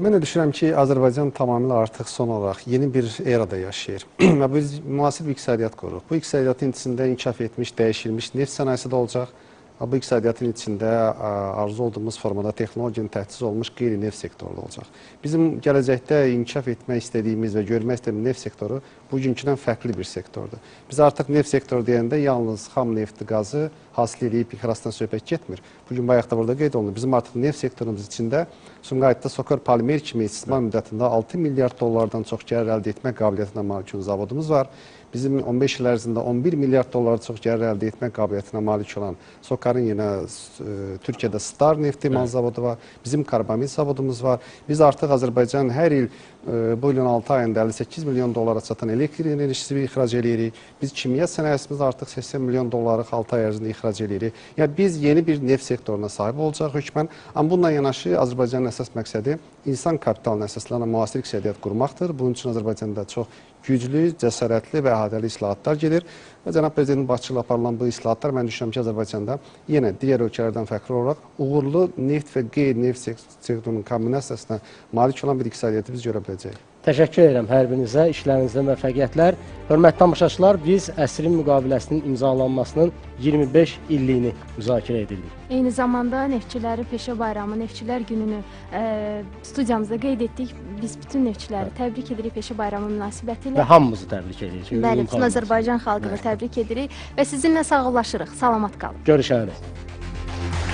Mən də düşünürəm ki, Azərbaycan tamamilə artıq son olaraq yeni bir erada yaşayır və biz müasir bir iqtisadiyyat qururuq. Bu iqtisadiyyatın içində inkişaf etmiş, dəyişilmiş neft sənayesi də olacaq. Bu iqtisadiyyatın içində arzu olduğumuz formada texnologiyanın təchiz olunmuş qeyri-neft sektoru olacaq. Bizim gələcəkdə inkişaf etmək istədiyimiz və görmək istədiyimiz neft sektoru bugünküdən fərqli bir sektordur. Biz artıq neft sektoru deyəndə yalnız xam nefti, qazı hasil edib ixracdan söhbət getmir. Bu gün bayaq da burada qeyd olundu. Bizim artıq neft sektorumuz içində Sumqayıtda Sokor polimer kimi istismar müddətində 6 milyard dollardan çox gəlir əldə etmək qabiliyyətinə malik olan zavodumuz var. Bizim 15 il ərzində 11 milyard dollar çox gəlir əldə etmək qabiliyyətinə malik olan Sokarın yenə e, Türkiyədə Star neft emal zavodu var. Bizim karbamid zavodumuz var. Biz artıq Azərbaycan hər il e, bu ilin 6 ayında 58 milyon dollara çatan elektrik enerjisi ixrac edirik. Biz kimya sənayesimiz artıq 80 milyon dollarlıq 6 ay ərzində ixrac edirik. Yəni biz yeni bir neft sektoruna sahib olacaq hökmən. Amma bununla yanaşı Azərbaycanın əsas məqsədi insan kapitalına əsaslanan müasir iqtisadiyyat qurmaqdır. Bunun üçün Azərbaycanda çox güclü, cəsarətli və əhatəli islahatlar gedir. Və cənab prezidentin başçılığı aparılan bu islahatlar mən düşünürəm ki, Azərbaycanda yenə digər ölkələrdən fərqli olaraq uğurlu neft və qeyri-neft sektorunun kombinasiyasına malik olan bir iqtisadiyyatı biz görə biləcəyik. Təşəkkür edirəm hər birinizə, işlərinizdə müvəffəqiyyətlər. Hörmətli tamaşaçılar, biz əsrin müqaviləsinin imzalanmasının 25 illiyini müzakirə edirdik. Eyni zamanda Neftçilərin Peşə Bayramı, Neftçilər Gününü ə, studiyamızda qeyd etdik. Biz bütün neftçiləri təbrik edirik Peşə Bayramı münasibətilə. Və hamımızı təbrik edirik. Bəli, bütün Azərbaycan xalqını təbrik edirik və sizinlə sağollaşırıq. Salamat qalın. Görüşənədək.